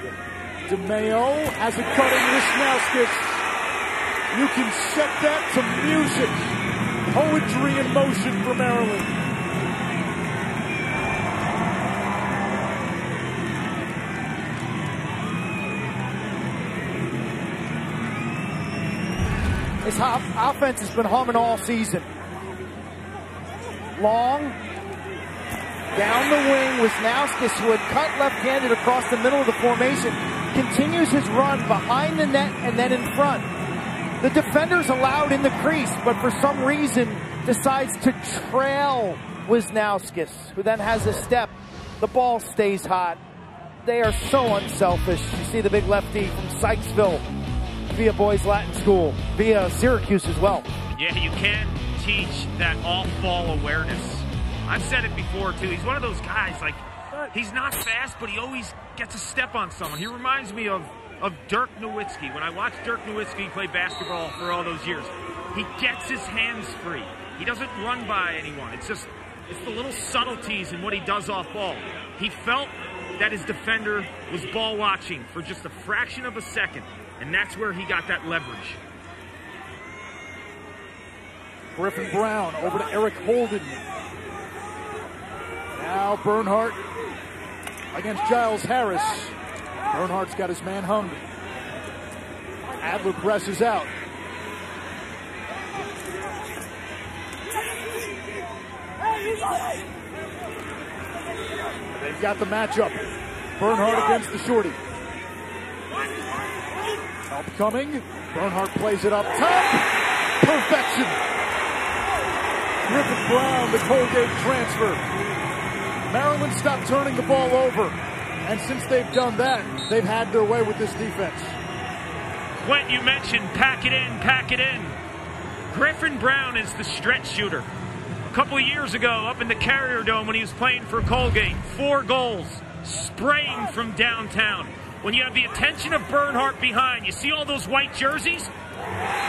DeMeo has a cutting Wisnauskas. You can set that to music. Poetry in motion for Maryland. His offense has been humming all season. Long, down the wing, was Wisnauskas, who had cut left-handed across the middle of the formation, continues his run behind the net and then in front. The defender's allowed in the crease, but for some reason decides to trail Wisnauskas, who then has a step. The ball stays hot. They are so unselfish. You see the big lefty from Sykesville via Boys Latin School, via Syracuse as well. Yeah, you can't teach that off-ball awareness. I've said it before, too. He's one of those guys, like, he's not fast, but he always gets a step on someone. He reminds me of of Dirk Nowitzki. When I watched Dirk Nowitzki play basketball for all those years, he gets his hands free. He doesn't run by anyone. It's just it's the little subtleties in what he does off ball. He felt that his defender was ball watching for just a fraction of a second, and that's where he got that leverage. Griffin Brown over to Eric Holden. Now Bernhardt against Giles Harris. Bernhardt's got his man hung. Adler presses out. They've got the matchup. Bernhardt against the shorty. Help coming. Bernhardt plays it up top. Perfection. Griffin Brown, the Colgate transfer. Maryland stopped turning the ball over. And since they've done that, they've had their way with this defense. When you mentioned pack it in, pack it in. Griffin Brown is the stretch shooter. A couple years ago, up in the Carrier Dome when he was playing for Colgate, four goals, spraying from downtown. When you have the attention of Bernhardt behind, you see all those white jerseys?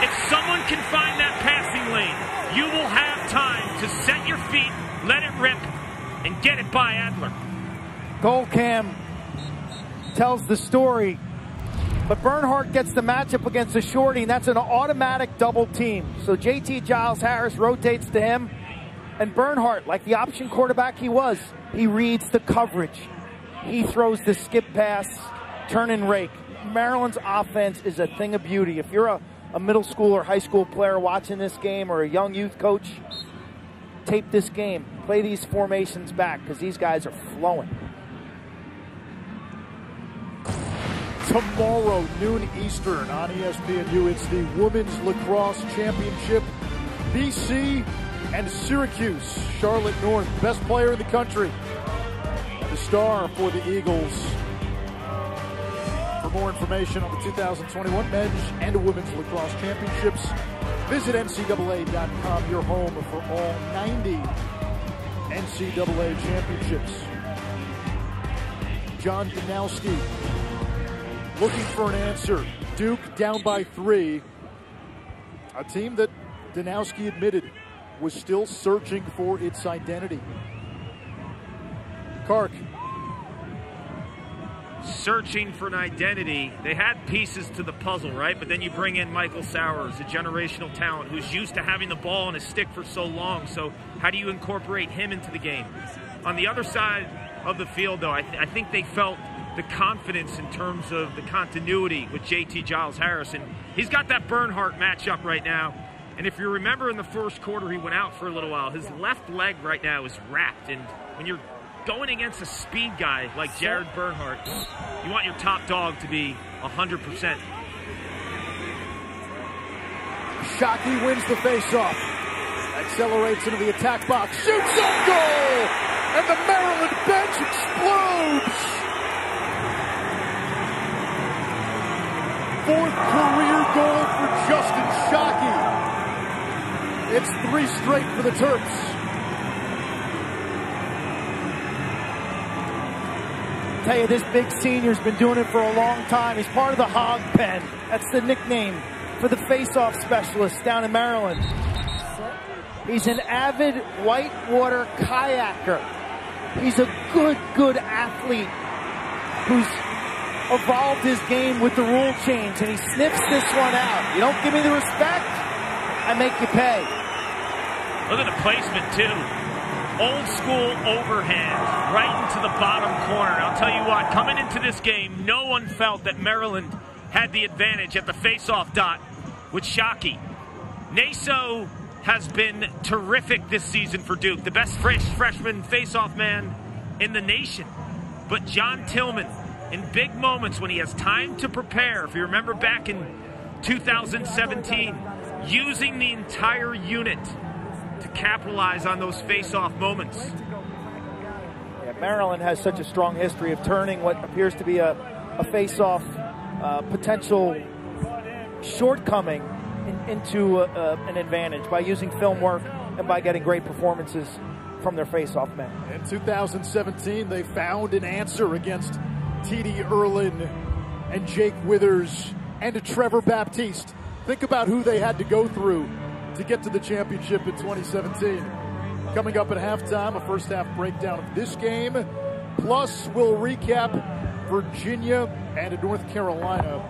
If someone can find that passing lane, you will have time to set your feet, let it rip, and get it by Adler. Goal cam tells the story. But Bernhardt gets the matchup against the shorty, and that's an automatic double team. So JT Giles Harris rotates to him, and Bernhardt, like the option quarterback he was, he reads the coverage. He throws the skip pass, turn and rake. Maryland's offense is a thing of beauty. If you're a, a middle school or high school player watching this game or a young youth coach, tape this game. Play these formations back because these guys are flowing. Tomorrow, noon Eastern on ESPNU, it's the Women's Lacrosse Championship. BC and Syracuse. Charlotte North, best player in the country. The star for the Eagles. For more information on the 2021 Men's and Women's Lacrosse Championships, visit NCAA.com, your home for all 90 NCAA championships. John Danowski looking for an answer. Duke down by three. A team that Danowski admitted was still searching for its identity. Kark. Searching for an identity. They had pieces to the puzzle, right? But then you bring in Michael Sowers, a generational talent who's used to having the ball on his stick for so long. So, how do you incorporate him into the game? On the other side of the field, though, I, th- I think they felt the confidence in terms of the continuity with JT Giles Harrison. He's got that Bernhardt matchup right now. And if you remember in the first quarter, he went out for a little while. His left leg right now is wrapped. And when you're going against a speed guy like Jared Bernhardt, you want your top dog to be 100%. Shockey wins the faceoff. Accelerates into the attack box. Shoots on goal! And the Maryland bench explodes! Fourth career goal for Justin Shockey. It's three straight for the Terps. tell you, this big senior's been doing it for a long time. He's part of the Hog Pen. That's the nickname for the face-off specialist down in Maryland. He's an avid whitewater kayaker. He's a good, good athlete who's evolved his game with the rule change, and he sniffs this one out. You don't give me the respect, I make you pay. Look at the placement, too old school overhand right into the bottom corner. I'll tell you what, coming into this game, no one felt that Maryland had the advantage at the faceoff dot with Shockey. Naso has been terrific this season for Duke, the best fresh freshman faceoff man in the nation. But John Tillman, in big moments when he has time to prepare, if you remember back in 2017, using the entire unit to capitalize on those face-off moments. Yeah, Maryland has such a strong history of turning what appears to be a, a face-off uh, potential shortcoming in, into uh, an advantage by using film work and by getting great performances from their face-off men. In 2017, they found an answer against T.D. Ierlan and Jake Withers and Trevor Baptiste. Think about who they had to go through to get to the championship in 2017. Coming up at halftime, a first half breakdown of this game. Plus, we'll recap Virginia and North Carolina.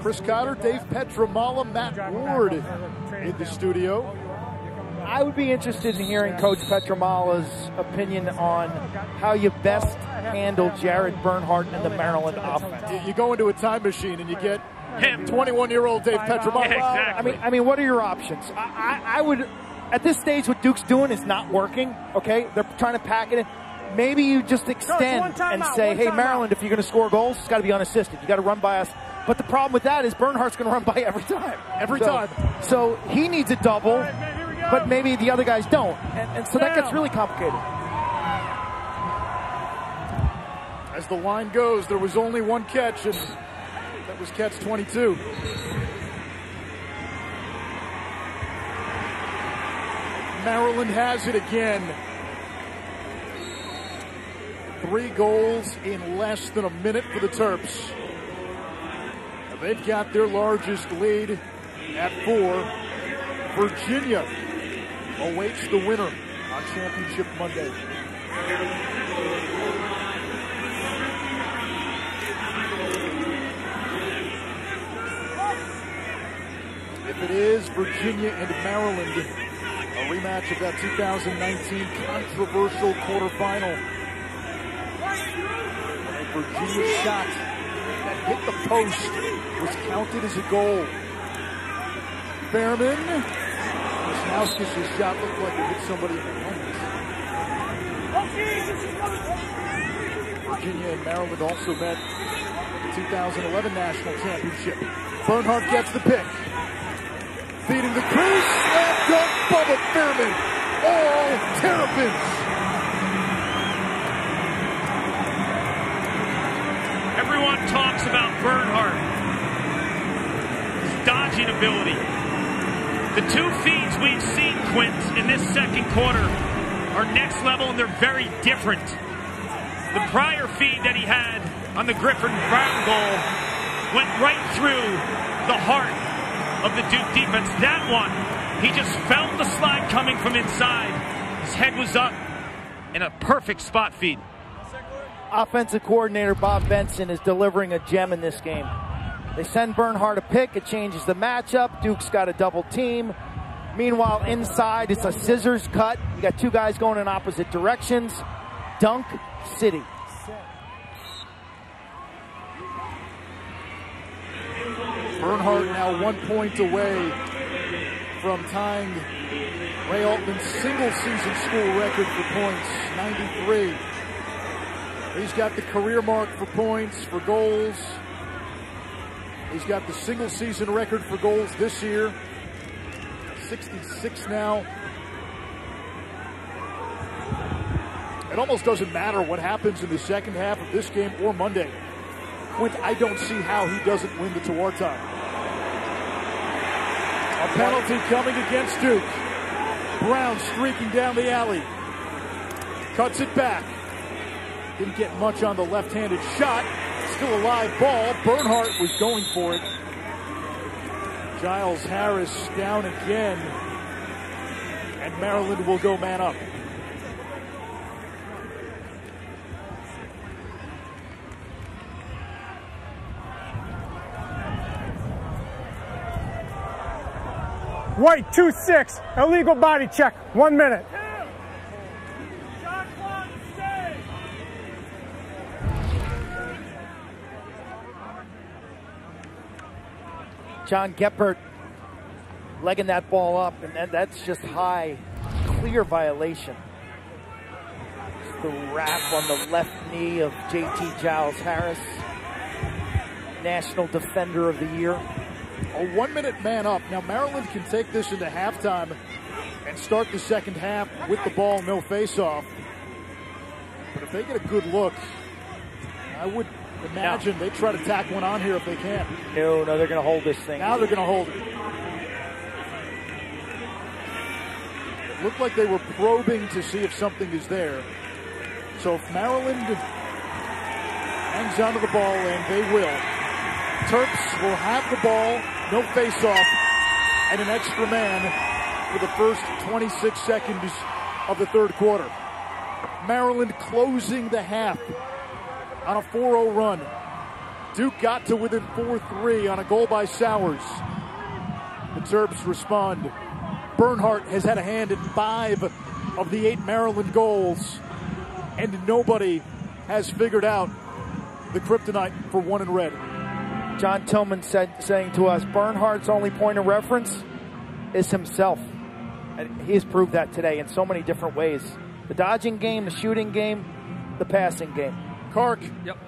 Chris Cotter, Dave Pietramala, Matt Ward in the studio. I would be interested in hearing Coach Pietramala's opinion on how you best handle Jared Bernhardt and the Maryland offense. You go into a time machine and you get him. 21 year old Dave Pietramala. Yeah, exactly. I mean, I mean, what are your options? I, I, I would, at this stage, what Duke's doing is not working. Okay, they're trying to pack it in. Maybe you just extend and say, "Hey, Maryland, if you're going to score goals, it's got to be unassisted. You got to run by us." But the problem with that is Bernhardt's going to run by every time. Every so, time. So he needs a double, but maybe the other guys don't, and, and so that gets really complicated. As the line goes, there was only one catch, and that was catch 22. Maryland has it again. Three goals in less than a minute for the Terps. They've got their largest lead at four. Virginia awaits the winner on Championship Monday. If it is Virginia and Maryland, a rematch of that 2019 controversial quarterfinal. A Virginia shot that hit the post was counted as a goal. Behrman. Wisnauskas' shot looked like it hit somebody in the helmet. Virginia and Maryland also met the 2011 national championship. Bernhardt gets the pick. Feeding the crease. Slam dunk. Bubba Fairman. All Terrapins. Everyone talks about Bernhardt. His dodging ability. The two feeds we've seen, Quint, in this second quarter are next level and they're very different. The prior feed that he had on the Griffin Brown goal went right through the heart of the Duke defense. That one, he just felt the slide coming from inside. His head was up in a perfect spot feed. Offensive coordinator Bob Benson is delivering a gem in this game. They send Bernhardt a pick, it changes the matchup. Duke's got a double team. Meanwhile, inside, it's a scissors cut. You got two guys going in opposite directions. Dunk City. Bernhardt now one point away from tying Ray Altman's single season school record for points, 93. He's got the career mark for points, for goals. He's got the single season record for goals this year, 66 now. It almost doesn't matter what happens in the second half of this game or Monday. Quint, I don't see how he doesn't win the Tewaaraton. A penalty coming against Duke. Brown streaking down the alley. Cuts it back. Didn't get much on the left-handed shot. Still a live ball. Bernhardt was going for it. Giles Harris down again. And Maryland will go man up. White, 2-6. Illegal body check. One minute. John Gephardt legging that ball up, and that's just high, clear violation. The wrap on the left knee of JT Giles Harris, National Defender of the Year. A one minute man up. Now, Maryland can take this into halftime and start the second half with the ball, no face off. But if they get a good look, I would imagine they try to tack one on here if they can. No, no, they're going to hold this thing. Now they're going to hold it. It looked like they were probing to see if something is there. So if Maryland hangs onto the ball, and they will, Terps will have the ball, no face off, and an extra man for the first 26 seconds of the third quarter. Maryland closing the half on a 4-0 run. Duke got to within 4-3 on a goal by Sowers. The Terps respond. Bernhardt has had a hand in five of the eight Maryland goals, and nobody has figured out the kryptonite for one in red. John Tillman said, saying to us, Bernhardt's only point of reference is himself. And he has proved that today in so many different ways. The dodging game, the shooting game, the passing game. Kark. Yep.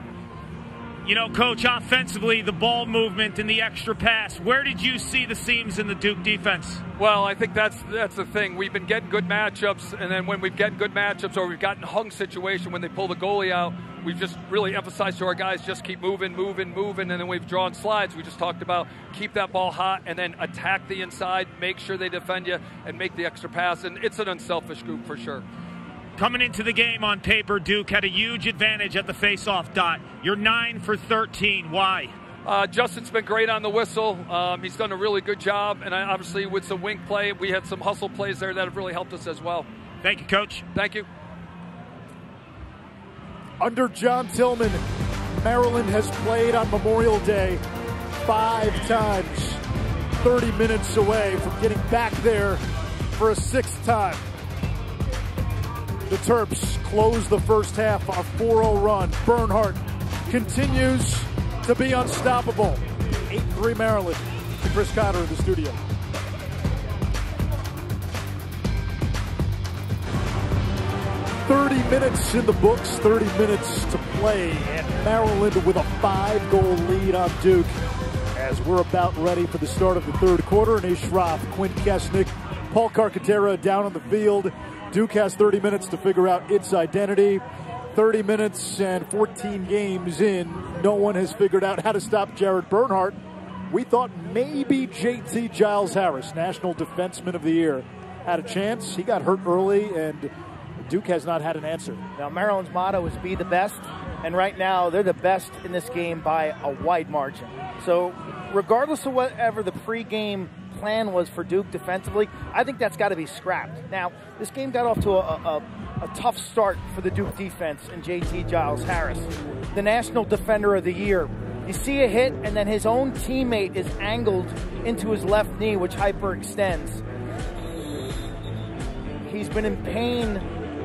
You know, coach, offensively, the ball movement and the extra pass. Where did you see the seams in the Duke defense? Well, I think that's that's the thing. We've been getting good matchups, and then when we've gotten good matchups or we've gotten hung situation when they pull the goalie out, we've just really emphasized to our guys just keep moving, moving, moving, and then we've drawn slides. We just talked about keep that ball hot and then attack the inside, make sure they defend you, and make the extra pass. And it's an unselfish group for sure. Coming into the game on paper, Duke had a huge advantage at the faceoff dot. You're 9 for 13. Why? Uh, Justin's been great on the whistle. Um, he's done a really good job. And I, obviously, with some wing play, we had some hustle plays there that have really helped us as well. Thank you, Coach. Thank you. Under John Tillman, Maryland has played on Memorial Day five times. 30 minutes away from getting back there for a sixth time. The Terps close the first half on a 4-0 run. Bernhardt continues to be unstoppable. 8-3 Maryland to Chris Cotter in the studio. Thirty minutes in the books, 30 minutes to play, and Maryland with a five-goal lead on Duke as we're about ready for the start of the third quarter. Anish Shroff, Quint Kessenich, Paul Carcaterra down on the field. Duke has 30 minutes to figure out its identity. 30 minutes and 14 games in, no one has figured out how to stop Jared Bernhardt. We thought maybe JT Giles Harris, National Defenseman of the Year, had a chance. He got hurt early, and Duke has not had an answer. Now, Maryland's motto is be the best, and right now they're the best in this game by a wide margin. So, regardless of whatever the pregame plan was for Duke defensively, I think that's got to be scrapped. Now, this game got off to a, a, a tough start for the Duke defense and JT Giles Harris, the National Defender of the Year. You see a hit, and then his own teammate is angled into his left knee, which hyperextends. He's been in pain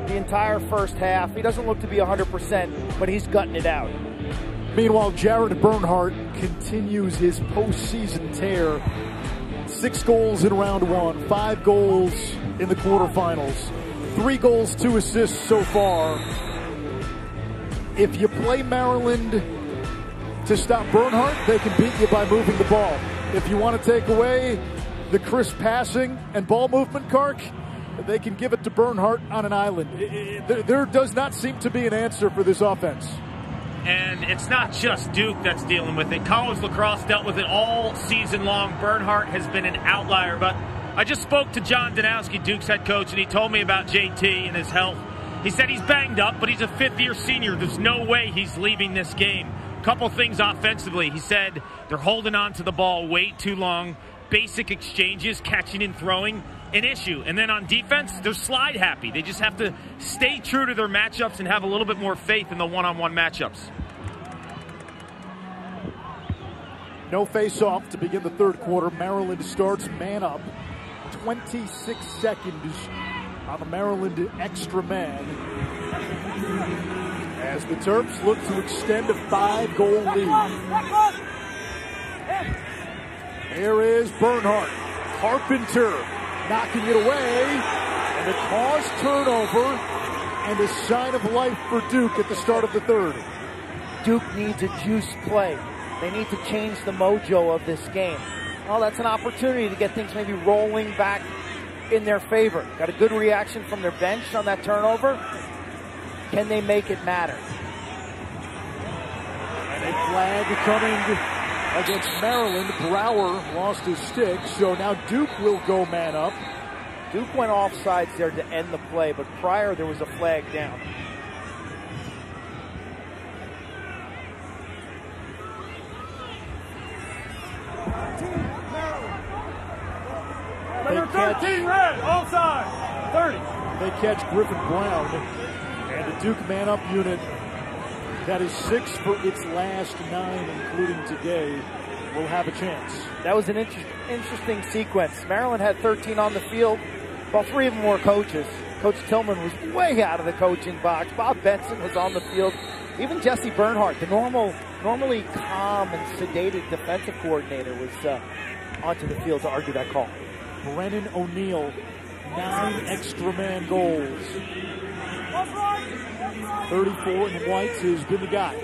the entire first half. He doesn't look to be 100%, but he's gutting it out. Meanwhile, Jared Bernhardt continues his postseason tear. Six goals in round one, five goals in the quarterfinals, three goals, two assists so far. If you play Maryland to stop Bernhardt, they can beat you by moving the ball. If you want to take away the crisp passing and ball movement, Kark, they can give it to Bernhardt on an island. There does not seem to be an answer for this offense. And it's not just Duke that's dealing with it. College lacrosse dealt with it all season long. Bernhardt has been an outlier, but I just spoke to John Danowski, Duke's head coach, and he told me about JT and his health. He said he's banged up, but he's a fifth year senior. There's no way he's leaving this game. Couple things offensively. He said they're holding on to the ball way too long. Basic exchanges, catching and throwing an issue. And then on defense, they're slide happy. They just have to stay true to their matchups and have a little bit more faith in the one on one matchups. No face off to begin the third quarter. Maryland starts man up. 26 seconds on the Maryland extra man. As the Terps look to extend a five goal lead. There is Bernhardt. Carpenter knocking it away, and a caused turnover and a sign of life for Duke at the start of the third. Duke needs a juice play. They need to change the mojo of this game. Well, that's an opportunity to get things maybe rolling back in their favor. Got a good reaction from their bench on that turnover. Can they make it matter? And a flag coming against Maryland. Brower lost his stick, so now Duke will go man up. Duke went offsides there to end the play, but prior there was a flag down. Number 13 red, offside, 30. They catch Griffin Brown, and the Duke man up unit that is six for its last nine, including today, will have a chance. That was an inter- interesting sequence. Maryland had 13 on the field, while three of them were coaches. Coach Tillman was way out of the coaching box. Bob Benson was on the field. Even Jesse Bernhardt, the normal, normally calm and sedated defensive coordinator, was uh, onto the field to argue that call. Brennan O'Neill, nine extra man goals. 34 in whites has been the guy.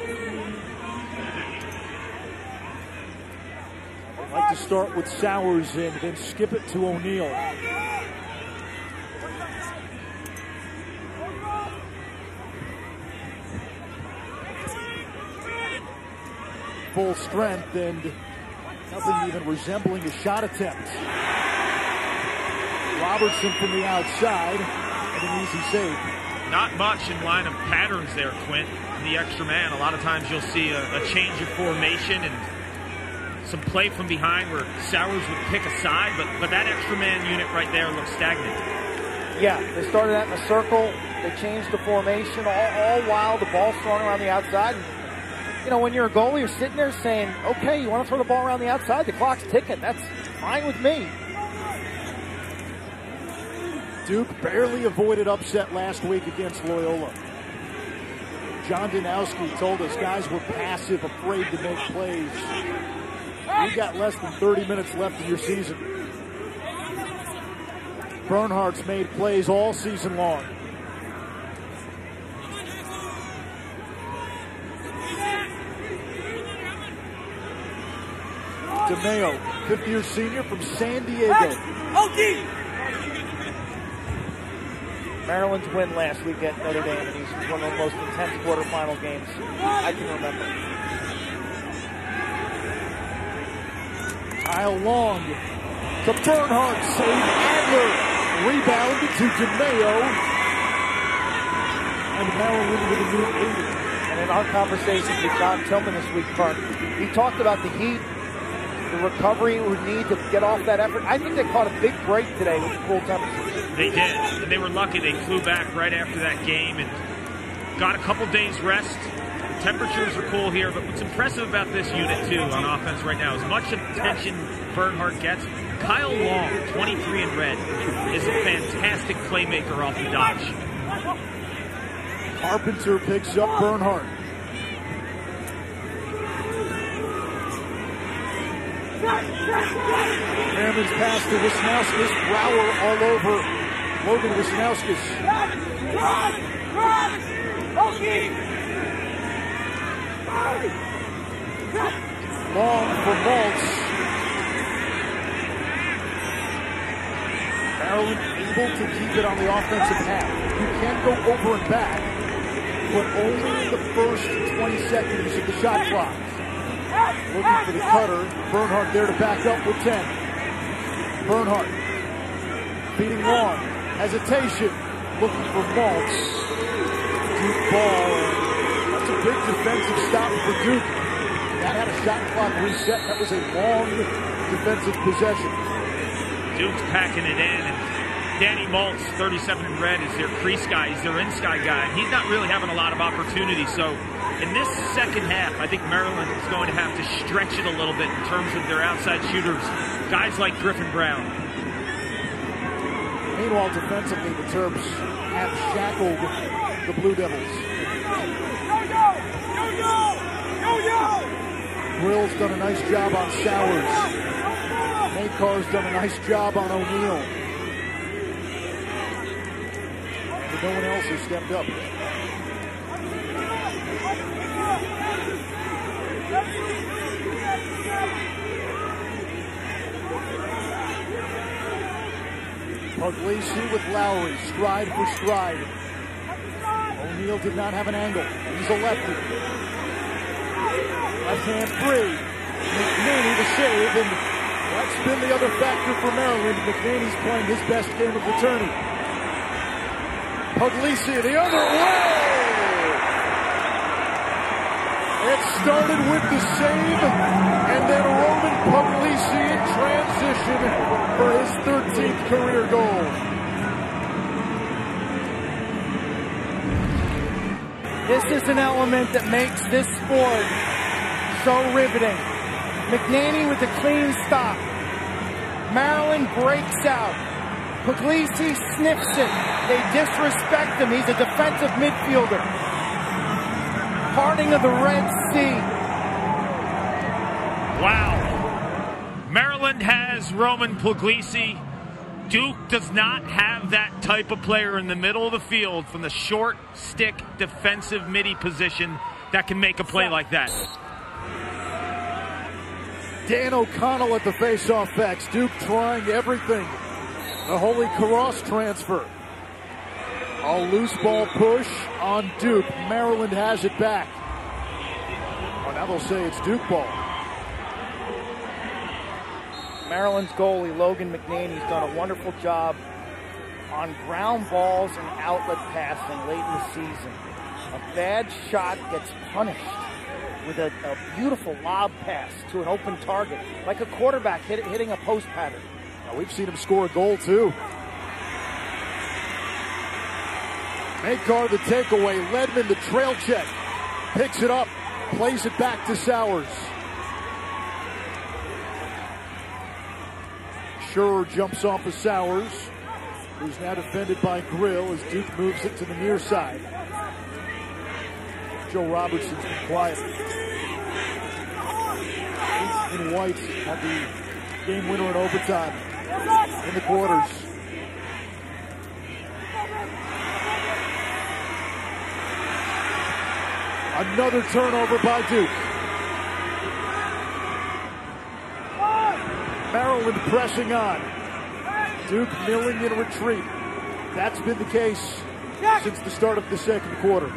I'd like to start with Sowers and then skip it to O'Neill. Full strength and nothing even resembling a shot attempt. Robertson from the outside and an easy save. Not much in line of patterns there, Quint. The extra man. A lot of times you'll see a, a change of formation and some play from behind where Sowers would pick a side, but but that extra man unit right there looks stagnant. Yeah, they started out in a circle. They changed the formation, all, all while the ball's thrown around the outside. And, you know, when you're a goalie, you're sitting there saying, "Okay, you want to throw the ball around the outside? The clock's ticking. That's fine with me. Duke barely avoided upset last week against Loyola. John Danowski told us guys were passive, afraid to make plays. You got less than 30 minutes left in your season. Bernhardt's made plays all season long. DeMeo, fifth year senior from San Diego. Maryland's win last week at Notre Dame, and he's one of the most intense quarterfinal games I can remember. Kyle Long to Bernhardt, save Adler, rebound to DeMeo, and Maryland with a new lead. And in our conversation with John Tillman this week, Kark, he talked about the heat, the recovery it would need to get off that effort. I think they caught a big break today with the cool temperatures. They did, and they were lucky. They flew back right after that game and got a couple days rest. The temperatures are cool here, but what's impressive about this unit too on offense right now, as much attention Bernhardt gets, Kyle Long, 23 in red, is a fantastic playmaker off the dodge. Carpenter picks up Bernhardt. Merriman's pass to Wisnauskas. Brower all over Logan Wisnauskas. Long for Maltz. Maryland able to keep it on the offensive half. You can go over and back, but only in the first 20 seconds of the shot clock. Looking for the cutter. Bernhardt there to back up with 10. Bernhardt beating Long. Hesitation. Looking for Maltz. Duke ball. That's a big defensive stop for Duke. That had a shot clock reset. That was a long defensive possession. Duke's packing it in, and Danny Maltz, 37 in red, is their crease guy. He's their in-sky guy. He's not really having a lot of opportunity. So in this second half, I think Maryland is going to have to stretch it a little bit in terms of their outside shooters. Guys like Griffin Brown. Meanwhile, defensively, the Terps have shackled the Blue Devils. Grill's done a nice job on Sowers. Makar's done a nice job on O'Neill. But no one else has stepped up. Puglise with Lowry, stride for stride. O'Neill did not have an angle. He's a lefty. Left hand free. McNaney to save, and that's been the other factor for Maryland. McNaney's playing his best game of the tourney. Puglise the other way! It started with the save, and then Roman Puglise in transition for his 13th career goal. This is an element that makes this sport so riveting. McNaney with a clean stop. Maryland breaks out. Puglise sniffs it. They disrespect him. He's a defensive midfielder. Parting of the Red Sea. Wow. Maryland has Roman Puglise. Duke does not have that type of player in the middle of the field from the short stick defensive midi position that can make a play like that. Dan O'Connell at the faceoff backs. Duke trying everything. The Holy Cross transfer. A loose ball push on Duke. Maryland has it back. Now they'll say it's Duke ball. Maryland's goalie, Logan McNaney's done a wonderful job on ground balls and outlet passing late in the season. A bad shot gets punished with a, a beautiful lob pass to an open target, like a quarterback hit, hitting a post pattern. Now, we've seen him score a goal too. Makar the takeaway. Ledman the trail check. Picks it up. Plays it back to Sowers. Sure jumps off of Sowers, who's now defended by Grill as Duke moves it to the near side. Joe Robertson's been quiet. In White had the game winner in overtime in the quarters. Another turnover by Duke. Maryland pressing on. Duke milling in retreat. That's been the case since the start of the second quarter.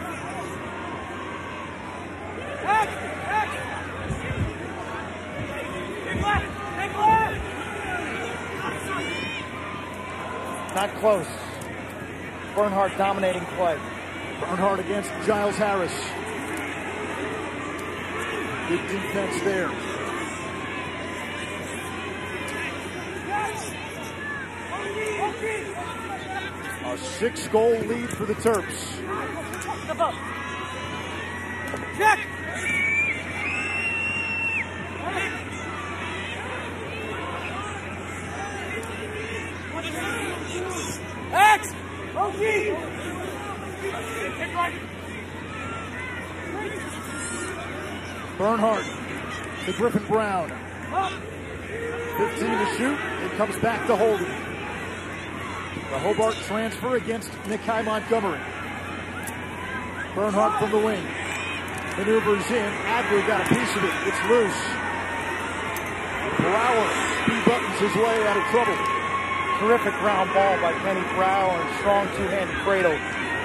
Not close. Bernhardt dominating play. Bernhardt against Giles Harris. Good defense there. A six goal lead for the Terps. Check! X! Bernhardt to Griffin Brown. 15 to shoot. It comes back to Holden. The Hobart transfer against Nakeie Montgomery. Bernhardt from the wing. Maneuvers in. Adler got a piece of it. It's loose. Brower buttons his way out of trouble. Terrific ground ball by Kenny Brower strong two-handed cradle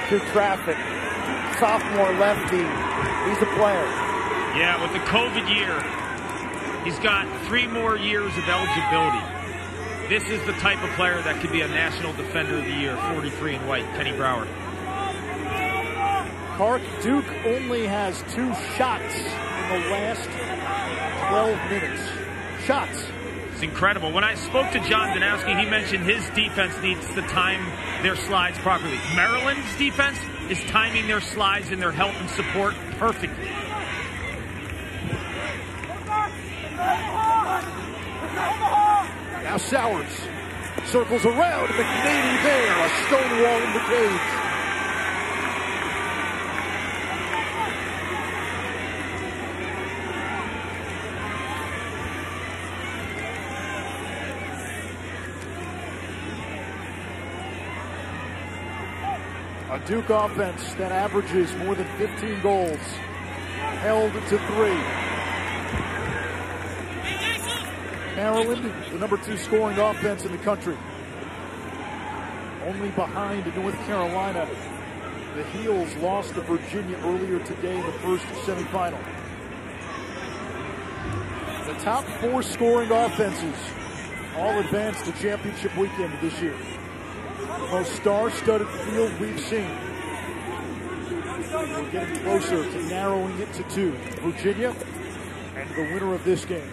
through traffic. Sophomore lefty. He's a player. Yeah, with the COVID year, he's got three more years of eligibility. This is the type of player that could be a National Defender of the Year, 43 in white, Kenny Brower. Park Duke only has two shots in the last 12 minutes. Shots. It's incredible. When I spoke to John Danowski, he mentioned his defense needs to time their slides properly. Maryland's defense is timing their slides and their help and support perfectly. Now Sowers circles around McNaney there, a stone wall in the cage. A Duke offense that averages more than 15 goals, held to three. Maryland, the number two scoring offense in the country. Only behind North Carolina. The Heels lost to Virginia earlier today in the first semifinal. The top four scoring offenses all advanced to championship weekend this year. The most star-studded field we've seen. We're getting closer to narrowing it to two. Virginia and the winner of this game.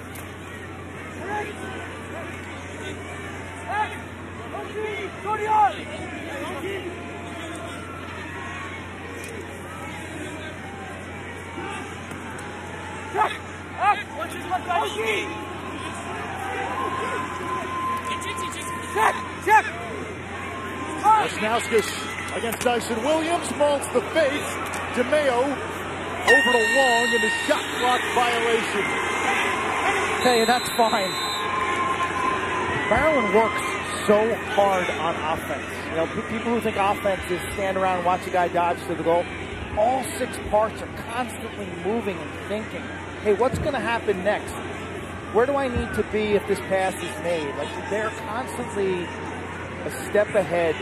Wisnauskas against Dyson Williams, Maltz the face. DeMeo over to Long in the shot clock violation. Hey, that's fine. Maryland works so hard on offense. You know, pe- people who think offense is stand around and watch a guy dodge to the goal. All six parts are constantly moving and thinking, hey, what's going to happen next? Where do I need to be if this pass is made? Like, they're constantly a step ahead.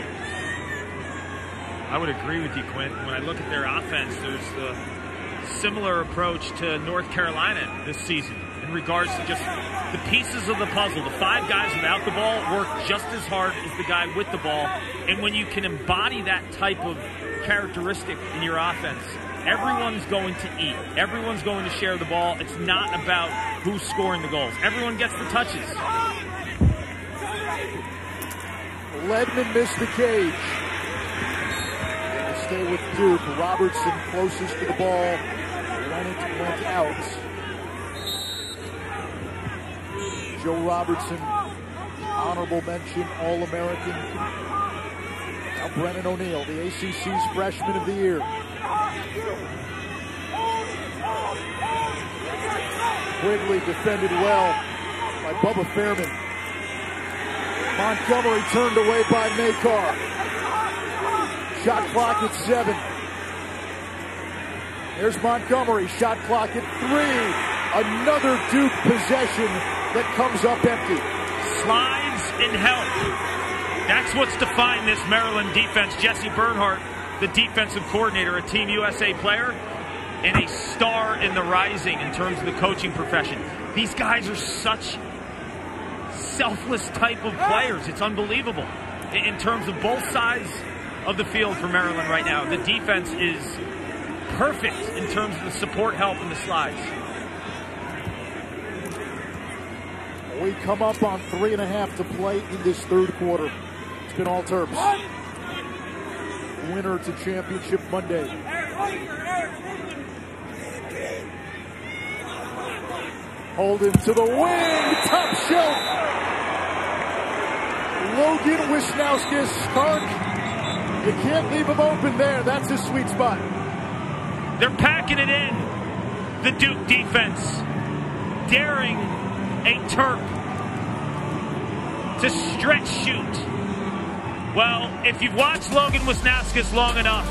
I would agree with you, Quint. When I look at their offense, there's a similar approach to North Carolina this season regards to just the pieces of the puzzle. The five guys without the ball work just as hard as the guy with the ball. And when you can embody that type of characteristic in your offense, everyone's going to eat. Everyone's going to share the ball. It's not about who's scoring the goals. Everyone gets the touches. Ledman missed the cage. Stay with Duke. Robertson closest to the ball. Went out. Joe Robertson honorable mention All-American. Now Brennan O'Neill, the ACC's Freshman of the Year. Quigley defended well by Bubba Fairman. Montgomery turned away by Makar. Shot clock at seven. There's Montgomery. Shot clock at three. Another Duke possession that comes up empty. Slides and help. That's what's defined this Maryland defense. Jesse Bernhardt, the defensive coordinator, a Team USA player, and a star in the rising in terms of the coaching profession. These guys are such selfless type of players. It's unbelievable in terms of both sides of the field for Maryland right now. The defense is perfect in terms of the support help and the slides. We come up on three and a half to play in this third quarter. It's been all Terps. Winner to championship Monday. Holden to the wing, top shelf. Logan Wisnauskas, Kark. You can't leave him open there. That's his sweet spot. They're packing it in. The Duke defense. Daring a Terp to stretch shoot. Well, if you've watched Logan Wisnauskas long enough,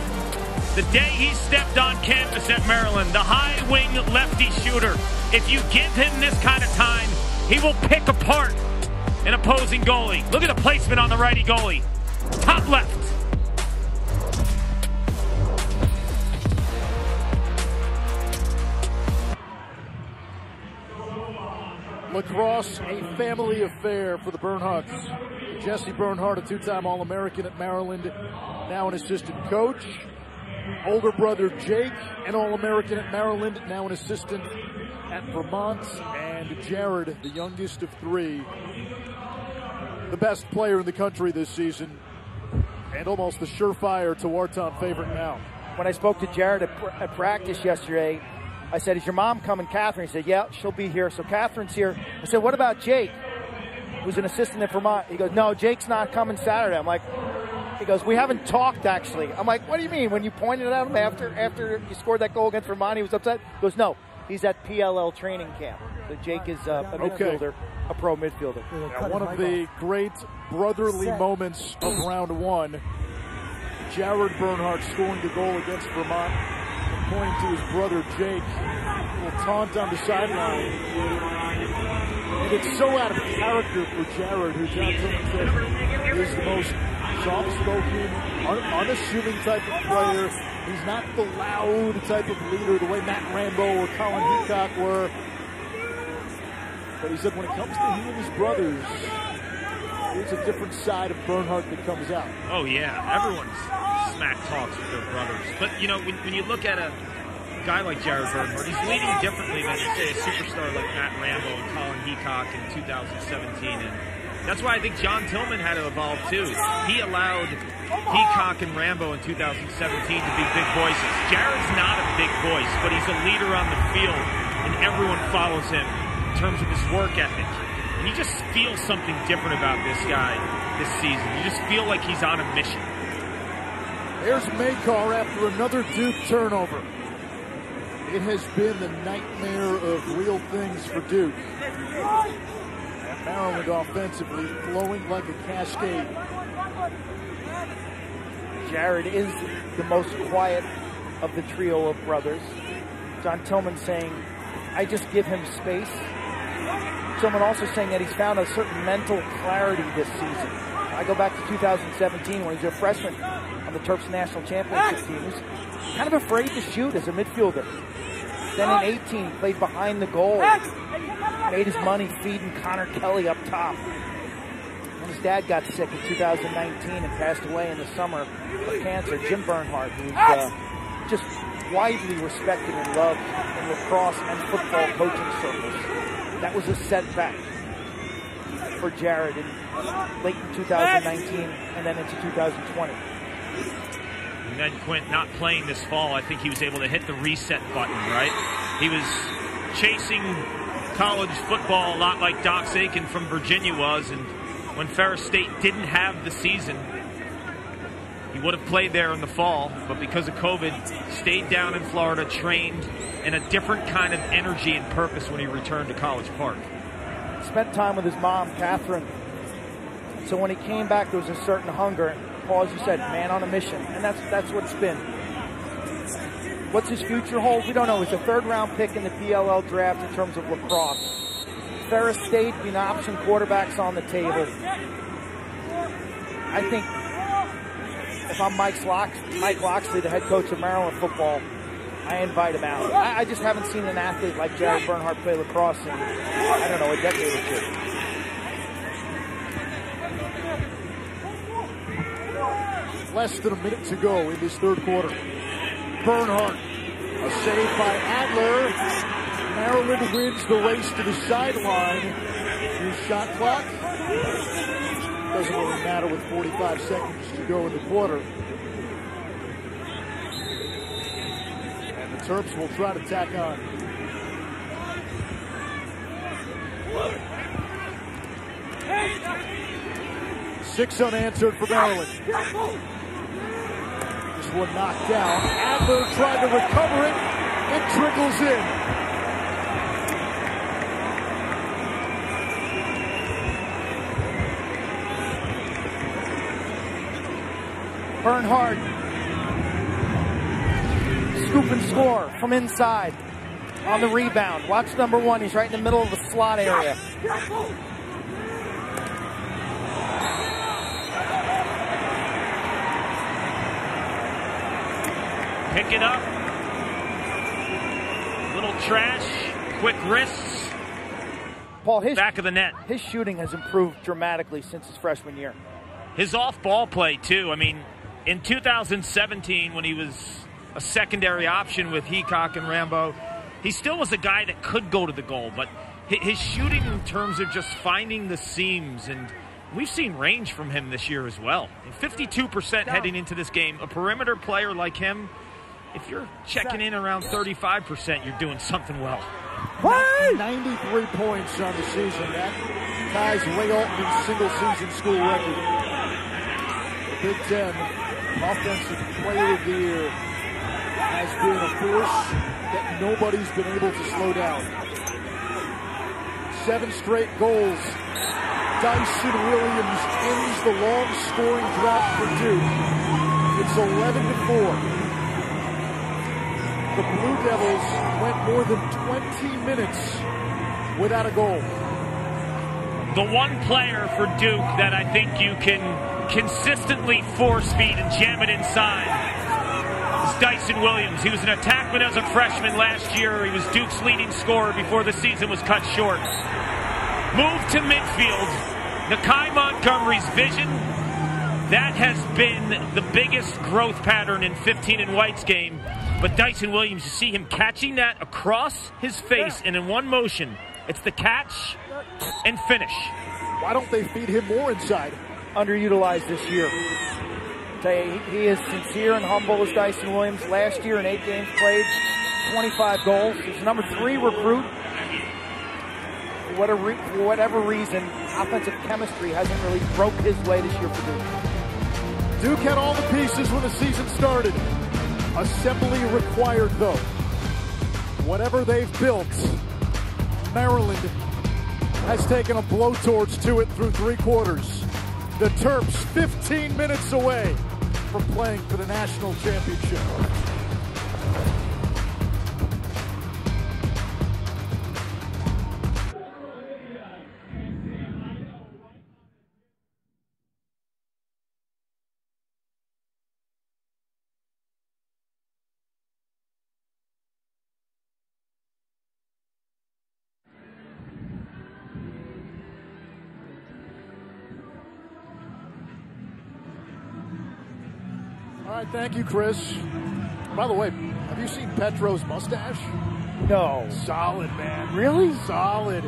the day he stepped on campus at Maryland, the high wing lefty shooter, if you give him this kind of time, he will pick apart an opposing goalie. Look at the placement on the righty goalie. Top left. Lacrosse, a family affair for the Bernhardts. Jesse Bernhardt, a two-time All-American at Maryland, now an assistant coach. Older brother Jake, an All-American at Maryland, now an assistant at Vermont. And Jared, the youngest of three, the best player in the country this season, and almost the surefire Tewaaraton favorite now. When I spoke to Jared at, at practice yesterday, I said, Is your mom coming, Catherine? He said, Yeah, she'll be here. So Catherine's here. I said, What about Jake, who's an assistant at Vermont? He goes, No, Jake's not coming Saturday. I'm like, he goes, We haven't talked actually. I'm like, What do you mean? When you pointed at him after after you scored that goal against Vermont, he was upset? He goes, No, he's at PLL training camp. So Jake is uh, a Okay. midfielder, a pro midfielder. Now, one of the great brotherly moments of round one, Jared Bernhardt scoring the goal against Vermont and pointing to his brother Jake. Little taunt on the sideline. And it's so out of character for Jared, who John Tillman is the most soft-spoken, un- unassuming type of player. He's not the loud type of leader the way Matt Rambo or Colin Heacock were. But he said when it comes to he and his brothers, there's a different side of Bernhardt that comes out. Oh yeah, everyone's smack talks with their brothers. But you know, when, when you look at a guy like Jared Bernhardt, he's leading differently than say a superstar like Matt Rambo and Colin Heacock in 2017, and that's why I think John Tillman had to evolve too. He allowed Heacock and Rambo in 2017 to be big voices. Jared's not a big voice, but he's a leader on the field, and everyone follows him in terms of his work ethic. And you just feel something different about this guy this season. You just feel like he's on a mission. There's Makar after another Duke turnover. It has been the nightmare of real things for Duke. And Maryland offensively flowing like a cascade. Jared is the most quiet of the trio of brothers. John Tillman saying, I just give him space. Someone also saying that he's found a certain mental clarity this season. I go back to 2017 when he was a freshman on the Terps national championship ah! team. He was kind of afraid to shoot as a midfielder. Then in 18, played behind the goal. Ah! Made his money feeding Connor Kelly up top. When his dad got sick in 2019 and passed away in the summer of cancer, Jim Bernhardt, who's ah! uh, just widely respected and loved in lacrosse and football coaching circles. That was a setback for Jared in late in 2019 and then into 2020. And then Quint not playing this fall, I think he was able to hit the reset button, right? He was chasing college football a lot like Dox Aitken from Virginia was, and when Ferris State didn't have the season. He would have played there in the fall, but because of COVID, stayed down in Florida, trained in a different kind of energy and purpose when he returned to College Park. Spent time with his mom, Catherine. So when he came back, there was a certain hunger. Paul, as you said, man on a mission, and that's that's what it's been. What's his future hold? We don't know. He's a third round pick in the PLL draft in terms of lacrosse. Ferris State being option quarterbacks on the table. I think if I'm Mike, Lox- Mike Locksley, the head coach of Maryland football, I invite him out. I, I just haven't seen an athlete like Jared Bernhardt play lacrosse in, I don't know, a decade or two. Less than a minute to go in this third quarter. Bernhardt, a save by Adler. Maryland wins the race to the sideline. New shot clock. Doesn't really matter with 45 seconds to go in the quarter. And the Terps will try to tack on. Six unanswered for Maryland. This one knocked down. Adler tried to recover it. It trickles in. Bernhardt. Scoop and score from inside on the rebound. Watch number one. He's right in the middle of the slot area. Pick it up. Little trash, quick wrists. Paul, his back of the net. His shooting has improved dramatically since his freshman year. His off-ball play too. I mean, in 2017 when he was a secondary option with Heacock and Rambo, he still was a guy that could go to the goal, but his shooting in terms of just finding the seams and we've seen range from him this year as well. 52% heading into this game. A perimeter player like him, if you're checking in around 35%, you're doing something well. What? 93 points on the season. That ties Ray Altman's single season school record. The Big Ten Offensive Player of the Year has been a force that nobody's been able to slow down. Seven straight goals. Dyson Williams ends the long scoring drought for Duke. It's 11 to 4 the Blue Devils went more than 20 minutes without a goal. The one player for Duke that I think you can consistently force feed and jam it inside is Dyson Williams. He was an attackman as a freshman last year. He was Duke's leading scorer before the season was cut short. Moved to midfield. Nakeie Montgomery's vision that has been the biggest growth pattern in 15 and White's game. But Dyson Williams, you see him catching that across his face and in one motion. It's the catch and finish. Why don't they feed him more inside? Underutilized this year. He is sincere and humble as Dyson Williams. Last year in eight games played, 25 goals. He's number three recruit. For whatever, for whatever reason, offensive chemistry hasn't really broke his way this year for Duke. Duke had all the pieces when the season started. Assembly required, though. Whatever they've built, Maryland has taken a blowtorch to it through three quarters. The Terps 15 minutes away from playing for the national championship. Thank you, Chris. By the way, have you seen Petro's mustache? No. Solid, man. Really? Solid.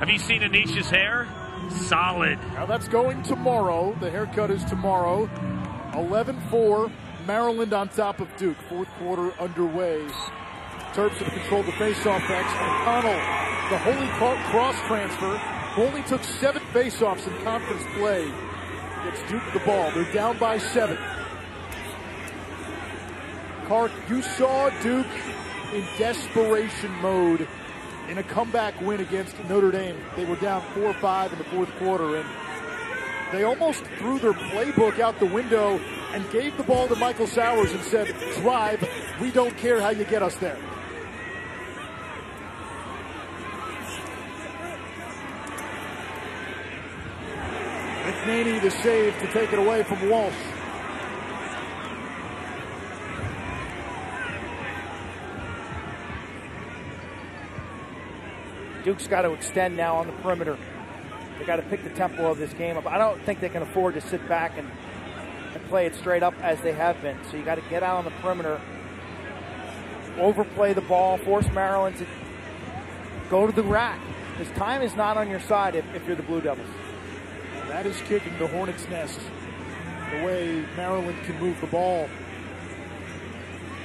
Have you seen Anisha's hair? Solid. Now that's going tomorrow. The haircut is tomorrow. 11-4. Maryland on top of Duke. Fourth quarter underway. Terps have controlled the faceoff X. O'Connell, the Holy Cross transfer, only took seven faceoffs in conference play, gets Duke the ball. They're down by seven. Kark, you saw Duke in desperation mode in a comeback win against Notre Dame. They were down 4 5 in the fourth quarter, and they almost threw their playbook out the window and gave the ball to Michael Sowers and said, Drive, we don't care how you get us there. McNaney the save to take it away from Walsh. Duke's got to extend now on the perimeter. They got to pick the tempo of this game up. I don't think they can afford to sit back and, and play it straight up as they have been. So you got to get out on the perimeter, overplay the ball, force Maryland to go to the rack. Because time is not on your side if, if you're the Blue Devils. That is kicking the Hornets' nest. The way Maryland can move the ball.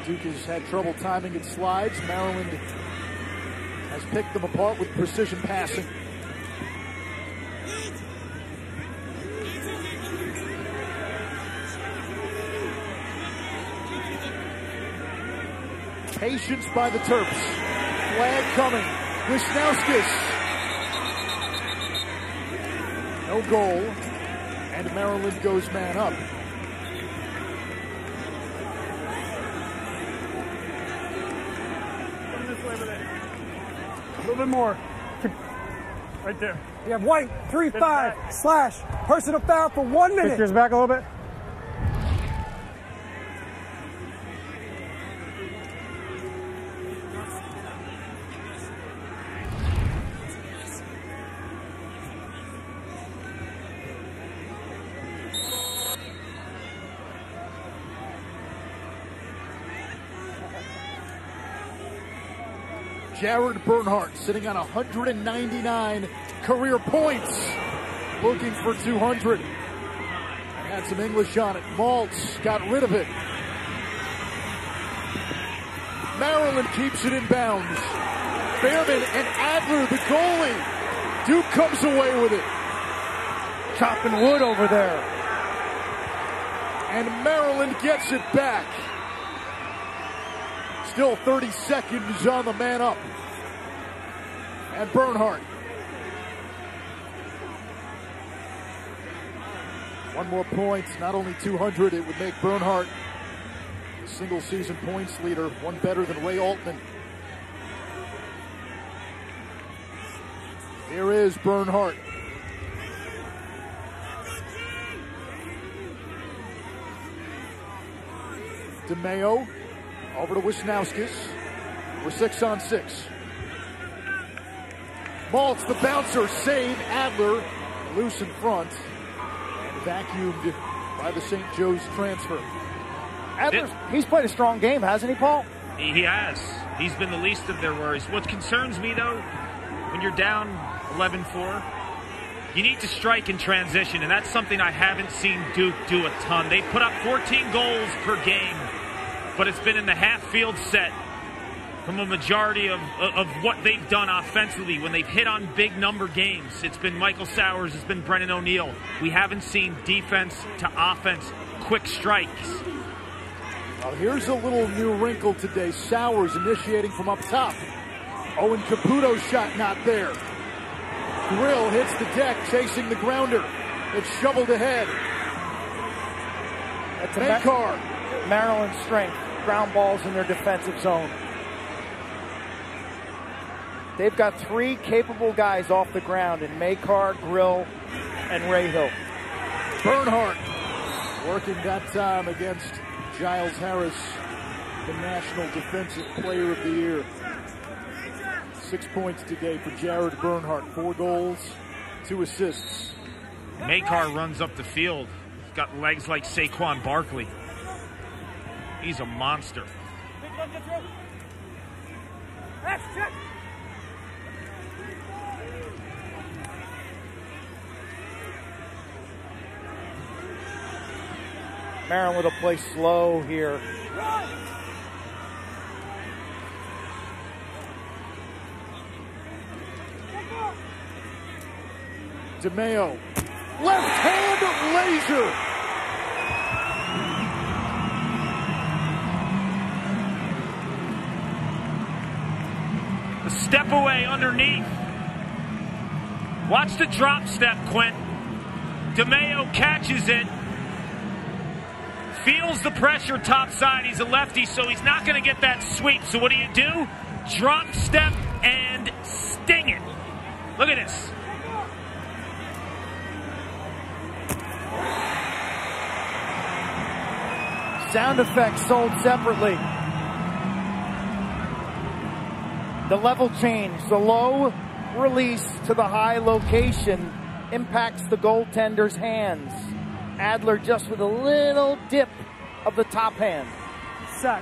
Duke has had trouble timing its slides. Maryland has picked them apart with precision passing. Patience by the Terps. Flag coming. Wisnauskas. No goal. And Maryland goes man up. Come this way over there. A little bit more. Right there. You have white, three, five, back. slash, personal foul for one minute. Yours back a little bit. Jared Bernhardt sitting on 199 career points, looking for 200. Had some English on it. Maltz got rid of it. Maryland keeps it in bounds. Fairman and Adler, the goalie. Duke comes away with it. Chopping wood over there. And Maryland gets it back. Still 30 seconds on the man up. And Bernhardt. One more point, not only 200, it would make Bernhardt the single season points leader, one better than Ray Altman. Here is Bernhardt. DeMeo over to Wisnauskas. We're six on six. Maltz, the bouncer, save Adler, loose in front, and vacuumed by the St. Joe's transfer. Adler's, he's played a strong game, hasn't he, Paul? He he has. He's been the least of their worries. What concerns me, though, when you're down 11 4, you need to strike in transition, and that's something I haven't seen Duke do a ton. They put up 14 goals per game, but it's been in the half field set from a majority of, of what they've done offensively when they've hit on big number games. It's been Michael Sowers, it's been Brennan O'Neill. We haven't seen defense to offense quick strikes. Now here's a little new wrinkle today. Sowers initiating from up top. Owen Caputo's shot not there. Grill hits the deck, chasing the grounder. It's shoveled ahead. That's a Ma- Makar. Maryland's strength. Ground balls in their defensive zone. They've got three capable guys off the ground in Makar, Grill, and Ray Hill. Bernhardt working that time against Giles Harris, the National Defensive Player of the Year. Six points today for Jared Bernhardt. Four goals, two assists. Makar runs up the field. He's got legs like Saquon Barkley. He's a monster. Maryland will play slow here. DeMeo. Left hand laser. Step away underneath. Watch the drop step, Quint. DeMeo catches it. Feels the pressure top side. He's a lefty, so he's not going to get that sweep. So what do you do? Drop step and sting it. Look at this. Sound effects sold separately. The level change, the low release to the high location impacts the goaltender's hands. Adler just with a little dip of the top hand. Set.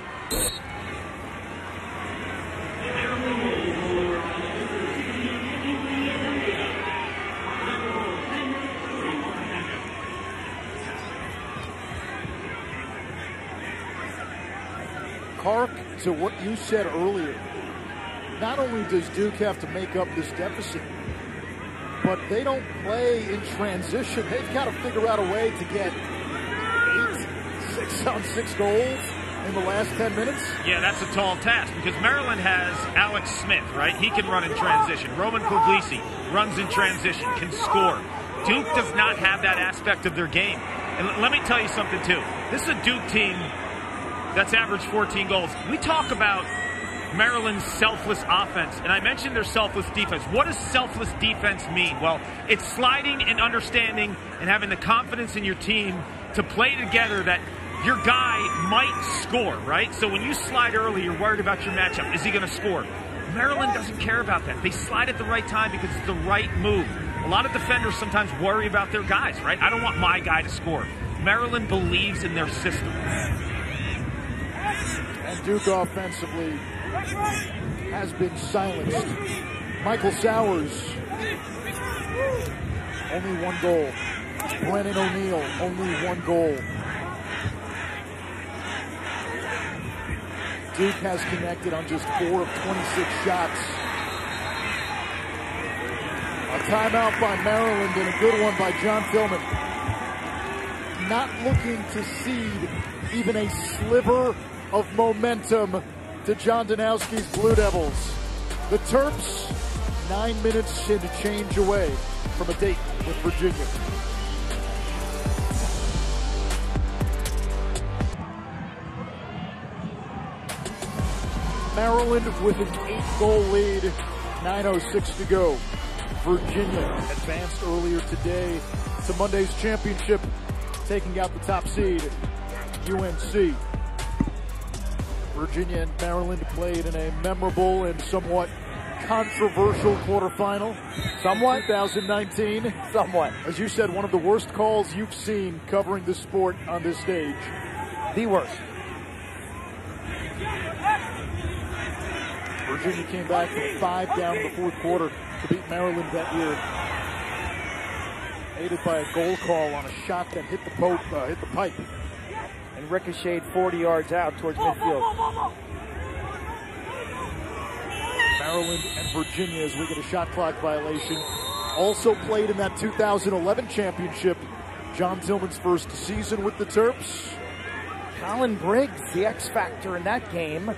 Kark to what you said earlier. Not only does Duke have to make up this deficit, but they don't play in transition. They've got to figure out a way to get eight, six on six goals in the last 10 minutes. Yeah, that's a tall task because Maryland has Alex Smith, right? He can run in transition. Roman Puglise runs in transition, can score. Duke does not have that aspect of their game. And let me tell you something, too. This is a Duke team that's averaged 14 goals. We talk about Maryland's selfless offense, and I mentioned their selfless defense. What does selfless defense mean? Well, it's sliding and understanding and having the confidence in your team to play together that your guy might score, right? So when you slide early, you're worried about your matchup. Is he going to score? Maryland doesn't care about that. They slide at the right time because it's the right move. A lot of defenders sometimes worry about their guys, right? I don't want my guy to score. Maryland believes in their system. And Duke offensively has been silenced. Michael Sowers, only one goal. Brennan O'Neill, only one goal. Duke has connected on just four of 26 shots. A timeout by Maryland and a good one by John Tillman. Not looking to cede even a sliver of momentum to John Danowski's Blue Devils. The Terps, nine minutes and change away from a date with Virginia. Maryland with an eight-goal lead, 9.06 to go. Virginia advanced earlier today to Monday's championship, taking out the top seed, UNC. Virginia and Maryland played in a memorable and somewhat controversial quarterfinal. Somewhat? 2019. Somewhat. As you said, one of the worst calls you've seen covering the sport on this stage. The worst. Virginia came back from five down in the fourth quarter to beat Maryland that year. Aided by a goal call on a shot that hit the, pope, uh, hit the pipe. And ricocheted 40 yards out towards midfield. Maryland and Virginia as we get a shot clock violation. Also played in that 2011 championship. John Tillman's first season with the Terps. Colin Briggs, the X factor in that game.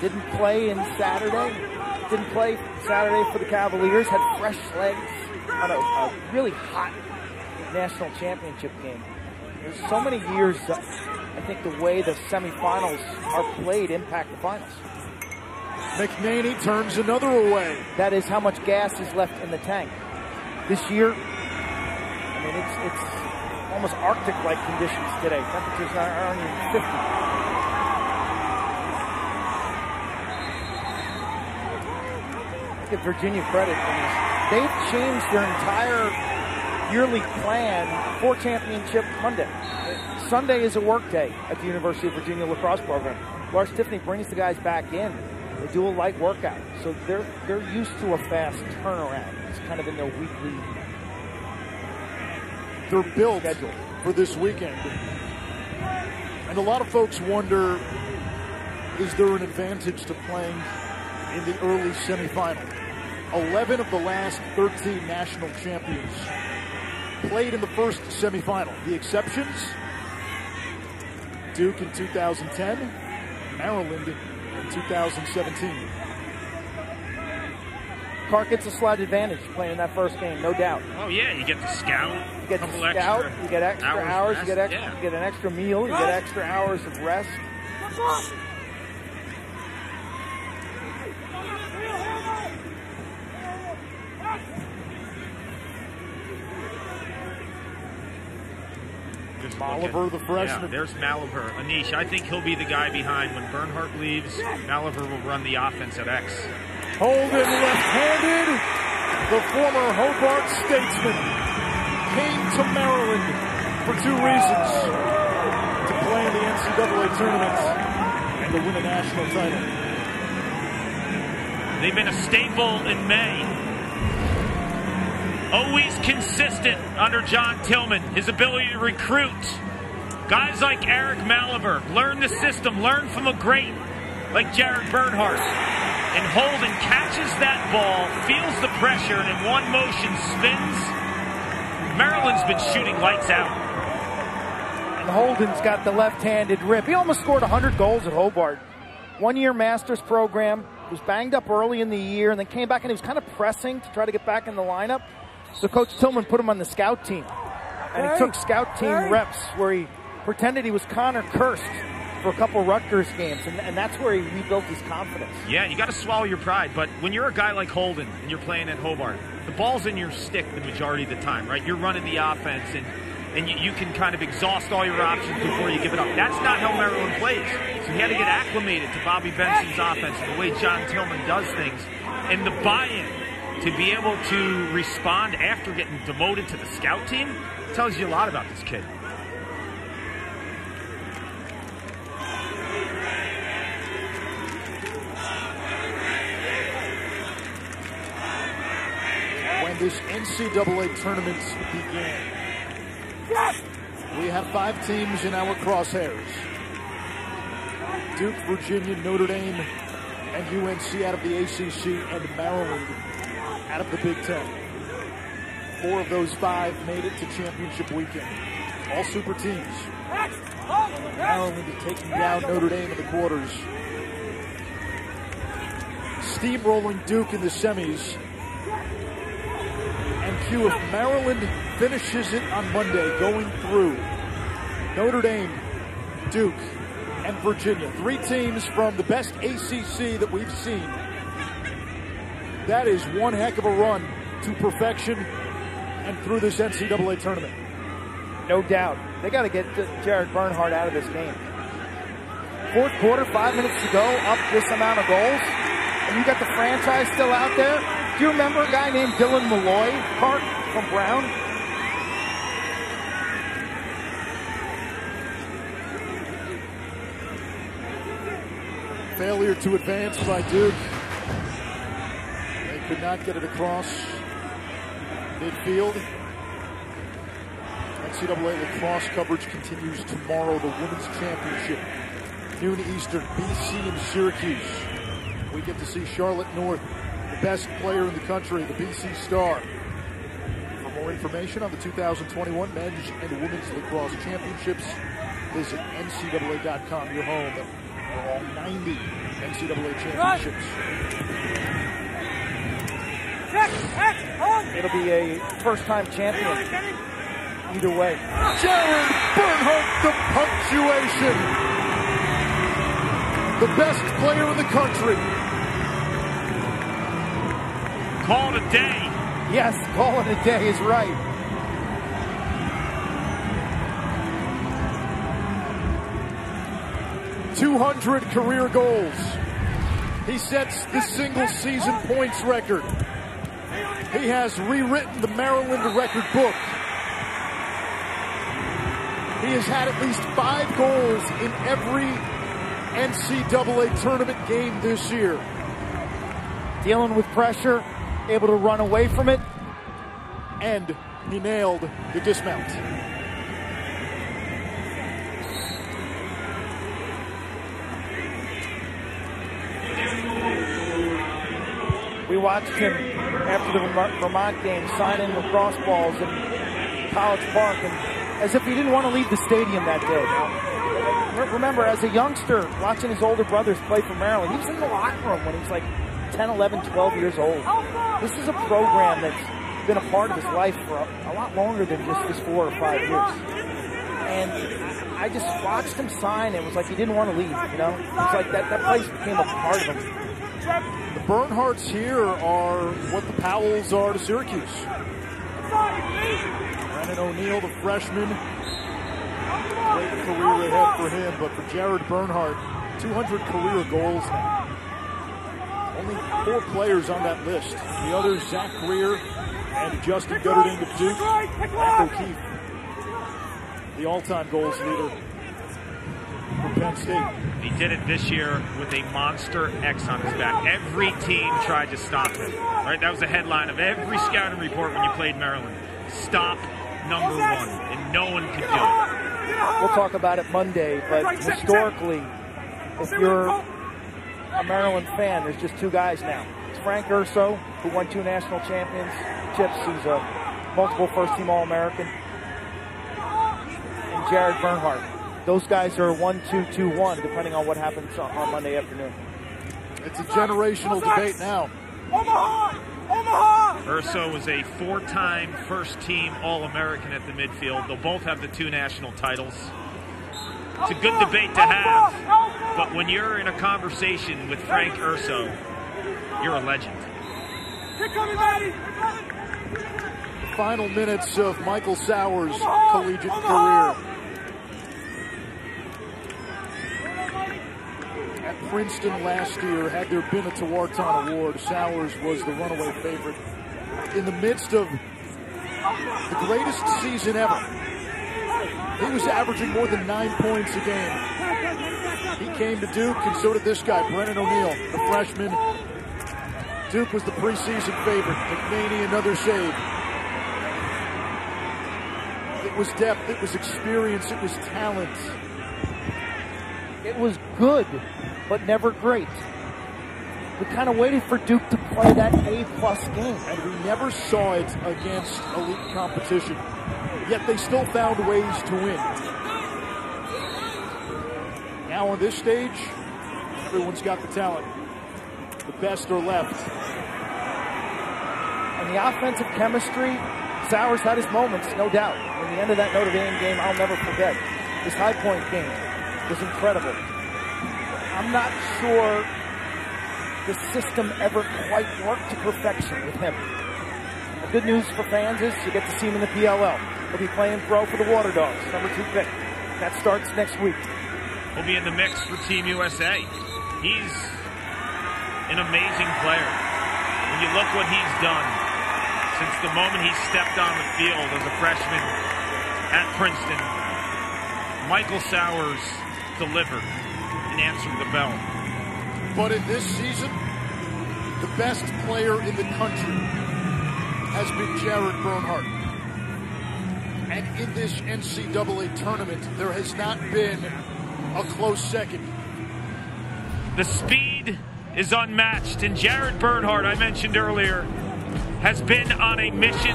Didn't play in Saturday. Didn't play Saturday for the Cavaliers. Had fresh legs on a, a really hot national championship game. There's so many years, uh, I think the way the semifinals are played impact the finals. McNaney turns another away. That is how much gas is left in the tank. This year, I mean, it's, it's almost Arctic-like conditions today. Temperatures aren't even 50. give Virginia credit. They've changed their entire yearly plan for Championship Monday. Sunday is a work day at the University of Virginia lacrosse program. Lars Tiffany brings the guys back in. They do a light workout, so they're they're used to a fast turnaround. It's kind of in their weekly. They're built schedule. for this weekend, and a lot of folks wonder: Is there an advantage to playing in the early semifinal? 11 of the last 13 national champions played in the first semifinal. The exceptions Duke in 2010, Maryland in 2017. Clark gets a slight advantage playing in that first game, no doubt. Oh yeah, you get the scout. You get the couple scout, extra you get extra hours hours, you get extra, yeah. you get an extra meal, you get extra hours of rest. Oliver, the freshman. Yeah, there's Malever. Anish, I think he'll be the guy behind when Bernhardt leaves. Malever will run the offense at X. Holden left-handed. The former Hobart statesman came to Maryland for two reasons. To play in the NCAA tournament and to win a national title. They've been a staple in May. Always consistent under John Tillman. His ability to recruit. Guys like Eric Malever learn the system, learn from a great like Jared Bernhardt. And Holden catches that ball, feels the pressure, and in one motion spins. Maryland's been shooting lights out. And Holden's got the left-handed rip. He almost scored 100 goals at Hobart. One-year master's program. Was banged up early in the year and then came back and he was kind of pressing to try to get back in the lineup. So Coach Tillman put him on the scout team. And he took scout team hey. reps where he pretended he was Connor Kirst for a couple Rutgers games. And, and that's where he rebuilt his confidence. Yeah, you got to swallow your pride. But when you're a guy like Holden and you're playing at Hobart, the ball's in your stick the majority of the time, right? You're running the offense and and you, you can kind of exhaust all your options before you give it up. That's not how Maryland plays. So he had to get acclimated to Bobby Benson's offense, and the way John Tillman does things, and the buy-in to be able to respond after getting demoted to the scout team tells you a lot about this kid. when this NCAA tournament began. We have five teams in our crosshairs. Duke, Virginia, Notre Dame, and UNC out of the ACC, and Maryland out of the Big Ten. Four of those five made it to championship weekend. All super teams. Maryland taking down Notre Dame in the quarters. Steamrolling Duke in the semis. And Q, if Maryland finishes it on Monday, going through Notre Dame, Duke, and Virginia, three teams from the best ACC that we've seen. That is one heck of a run to perfection and through this NCAA tournament. No doubt. They got to get Jared Bernhardt out of this game. Fourth quarter, five minutes to go, up this amount of goals. And you got the franchise still out there. Do you remember a guy named Dylan Molloy, Kark from Brown? Failure to advance by Duke. Could not get it across midfield. NCAA lacrosse coverage continues tomorrow. The women's championship, noon Eastern, BC and Syracuse. We get to see Charlotte North, the best player in the country, the BC Star. For more information on the 2021 men's and women's lacrosse championships, visit NCAA.com, your home for all 90 NCAA championships. It'll be a first-time champion. Either way. Jared Bernhardt, the punctuation. The best player in the country. Call it a day. Yes, call it a day is right. Two hundred career goals. He sets the single season points record. He has rewritten the Maryland record book. He has had at least five goals in every NCAA tournament game this year. Dealing with pressure, able to run away from it. And he nailed the dismount. We watched him after the Vermont game signing lacrosse balls in College Park, and as if he didn't want to leave the stadium that day. Remember, as a youngster, watching his older brothers play for Maryland, he was in the locker room when he was like 10, 11, 12 years old. This is a program that's been a part of his life for a, a lot longer than just his four or five years. And I just watched him sign. and It was like he didn't want to leave, you know? It's like that, that place became a part of him. Bernhardts here are what the Powells are to Syracuse. Brennan O'Neill, the freshman, great career ahead for him, but for Jared Bernhardt, 200 career goals. Only four players on that list. The others, Zach Greer and Justin Guterding of Duke, O'Keefe, the all-time goals leader for Penn State. He did it this year with a monster X on his back. Every team tried to stop him. Right, that was the headline of every scouting report when you played Maryland. Stop number one, and no one could do it. We'll talk about it Monday, but historically, if you're a Maryland fan, there's just two guys now. It's Frank Urso, who won two national championships. He's a multiple first-team All-American. And Jared Bernhardt. Those guys are one, two, two, one, depending on what happens on Monday afternoon. It's a generational debate now. Omaha! Omaha! Urso was a four-time first-team All-American at the midfield. They'll both have the two national titles. It's a good debate to have, but when you're in a conversation with Frank Urso, you're a legend. Final minutes of Michael Sowers' collegiate career. At Princeton last year, had there been a Tewaaraton Award, Sowers was the runaway favorite. In the midst of the greatest season ever, he was averaging more than nine points a game. He came to Duke, and so did this guy, Brennan O'Neill, the freshman. Duke was the preseason favorite. McNaney, another save. It was depth, it was experience, it was talent. It was good, but never great. We kind of waited for Duke to play that A-plus game. And we never saw it against elite competition. Yet they still found ways to win. Now on this stage, everyone's got the talent. The best are left. And the offensive chemistry, Sowers had his moments, no doubt. In the end of that Notre Dame game, I'll never forget. This high point game was incredible. I'm not sure the system ever quite worked to perfection with him. The good news for fans is you get to see him in the PLL. He'll be playing pro for the Water Dogs, number two pick. That starts next week. He'll be in the mix for Team USA. He's an amazing player. When you look what he's done since the moment he stepped on the field as a freshman at Princeton, Michael Sowers delivered and answered the bell. But in this season, the best player in the country has been Jared Bernhardt. And in this NCAA tournament, there has not been a close second. The speed is unmatched, and Jared Bernhardt, I mentioned earlier, has been on a mission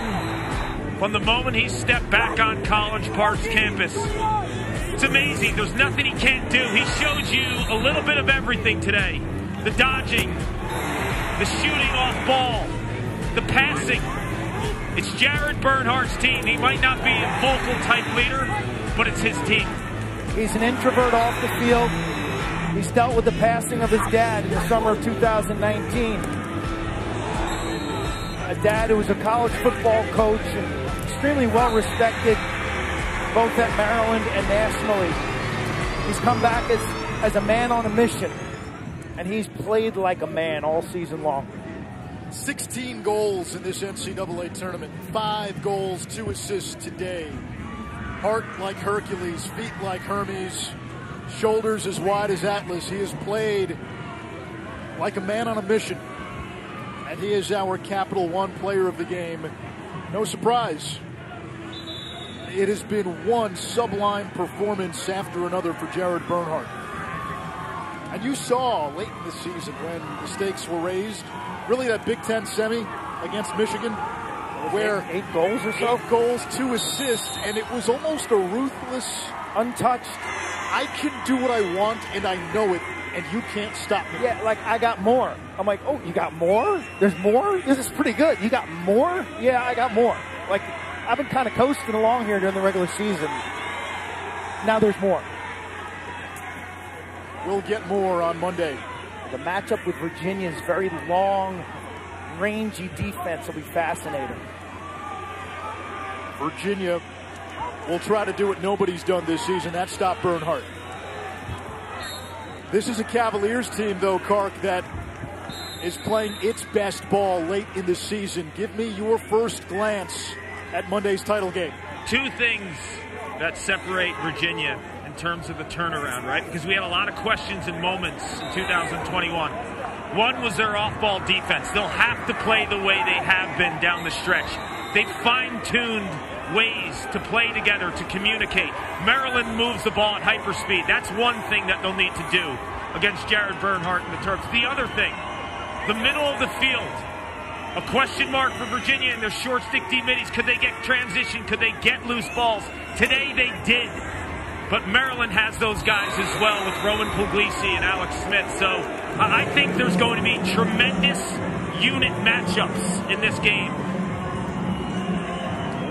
from the moment he stepped back on College Park's campus. It's amazing. There's nothing he can't do. He showed you a little bit of everything today. The dodging, the shooting off ball, the passing. It's Jared Bernhardt's team. He might not be a vocal type leader, but it's his team. He's an introvert off the field. He's dealt with the passing of his dad in the summer of 2019. A dad who was a college football coach and extremely well respected both at Maryland and nationally. He's come back as, as a man on a mission, and he's played like a man all season long. 16 goals in this NCAA tournament, five goals, two assists today. Heart like Hercules, feet like Hermes, shoulders as wide as Atlas. He has played like a man on a mission. And he is our Capital One player of the game. No surprise. It has been one sublime performance after another for Jared Bernhardt. And you saw late in the season when the stakes were raised, really that Big Ten semi against Michigan, where eight, eight goals or so, eight goals, two assists, and it was almost a ruthless, untouched. I can do what I want, and I know it, and you can't stop me. Yeah, like I got more. I'm like, oh, you got more? There's more? This is pretty good. You got more? Yeah, I got more. Like I've been kind of coasting along here during the regular season. Now there's more. We'll get more on Monday. The matchup with Virginia's very long, rangy defense will be fascinating. Virginia will try to do what nobody's done this season. That's stop Bernhardt. This is a Cavaliers team, though, Kark, that is playing its best ball late in the season. Give me your first glance at Monday's title game. Two things that separate Virginia in terms of the turnaround, right? Because we had a lot of questions and moments in 2021. One was their off ball defense. They'll have to play the way they have been down the stretch. They fine tuned ways to play together, to communicate. Maryland moves the ball at hyperspeed. That's one thing that they'll need to do against Jared Bernhardt and the Terps. The other thing, the middle of the field. A question mark for Virginia and their short stick D middies. Could they get transition? Could they get loose balls? Today they did. But Maryland has those guys as well with Roman Puglise and Alex Smith. So I think there's going to be tremendous unit matchups in this game.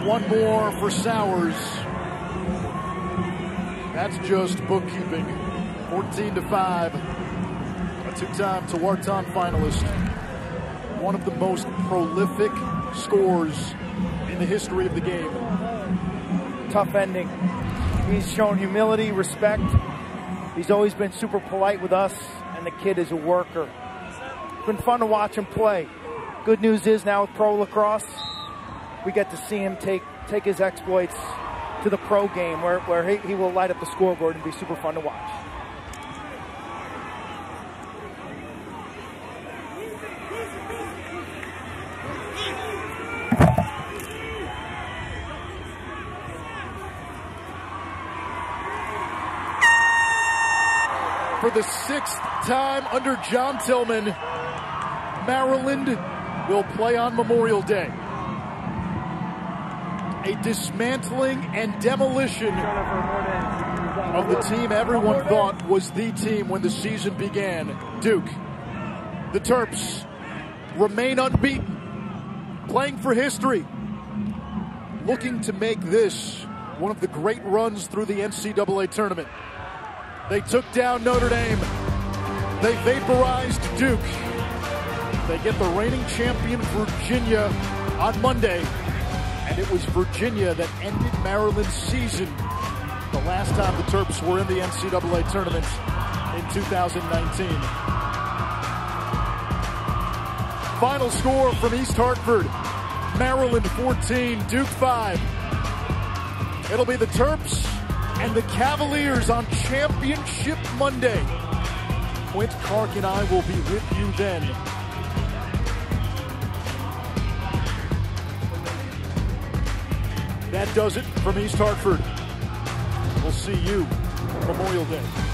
One more for Sowers. That's just bookkeeping. 14 to 5. A two-time Tewaaraton finalist. One of the most prolific scores in the history of the game. Tough ending. He's shown humility, respect. He's always been super polite with us, and the kid is a worker. It's been fun to watch him play. Good news is now with pro lacrosse, we get to see him take take his exploits to the pro game where, where he, he will light up the scoreboard and be super fun to watch. The sixth time under John Tillman, Maryland will play on Memorial Day. A dismantling and demolition of the team everyone thought was the team when the season began. Duke. The Terps remain unbeaten, playing for history, looking to make this one of the great runs through the NCAA tournament. They took down Notre Dame. They vaporized Duke. They get the reigning champion Virginia on Monday. And it was Virginia that ended Maryland's season the last time the Terps were in the NCAA tournament in 2019. Final score from East Hartford Maryland 14, Duke 5. It'll be the Terps and the Cavaliers on Championship Monday. Quint Kark and I will be with you then. That does it from East Hartford. We'll see you Memorial Day.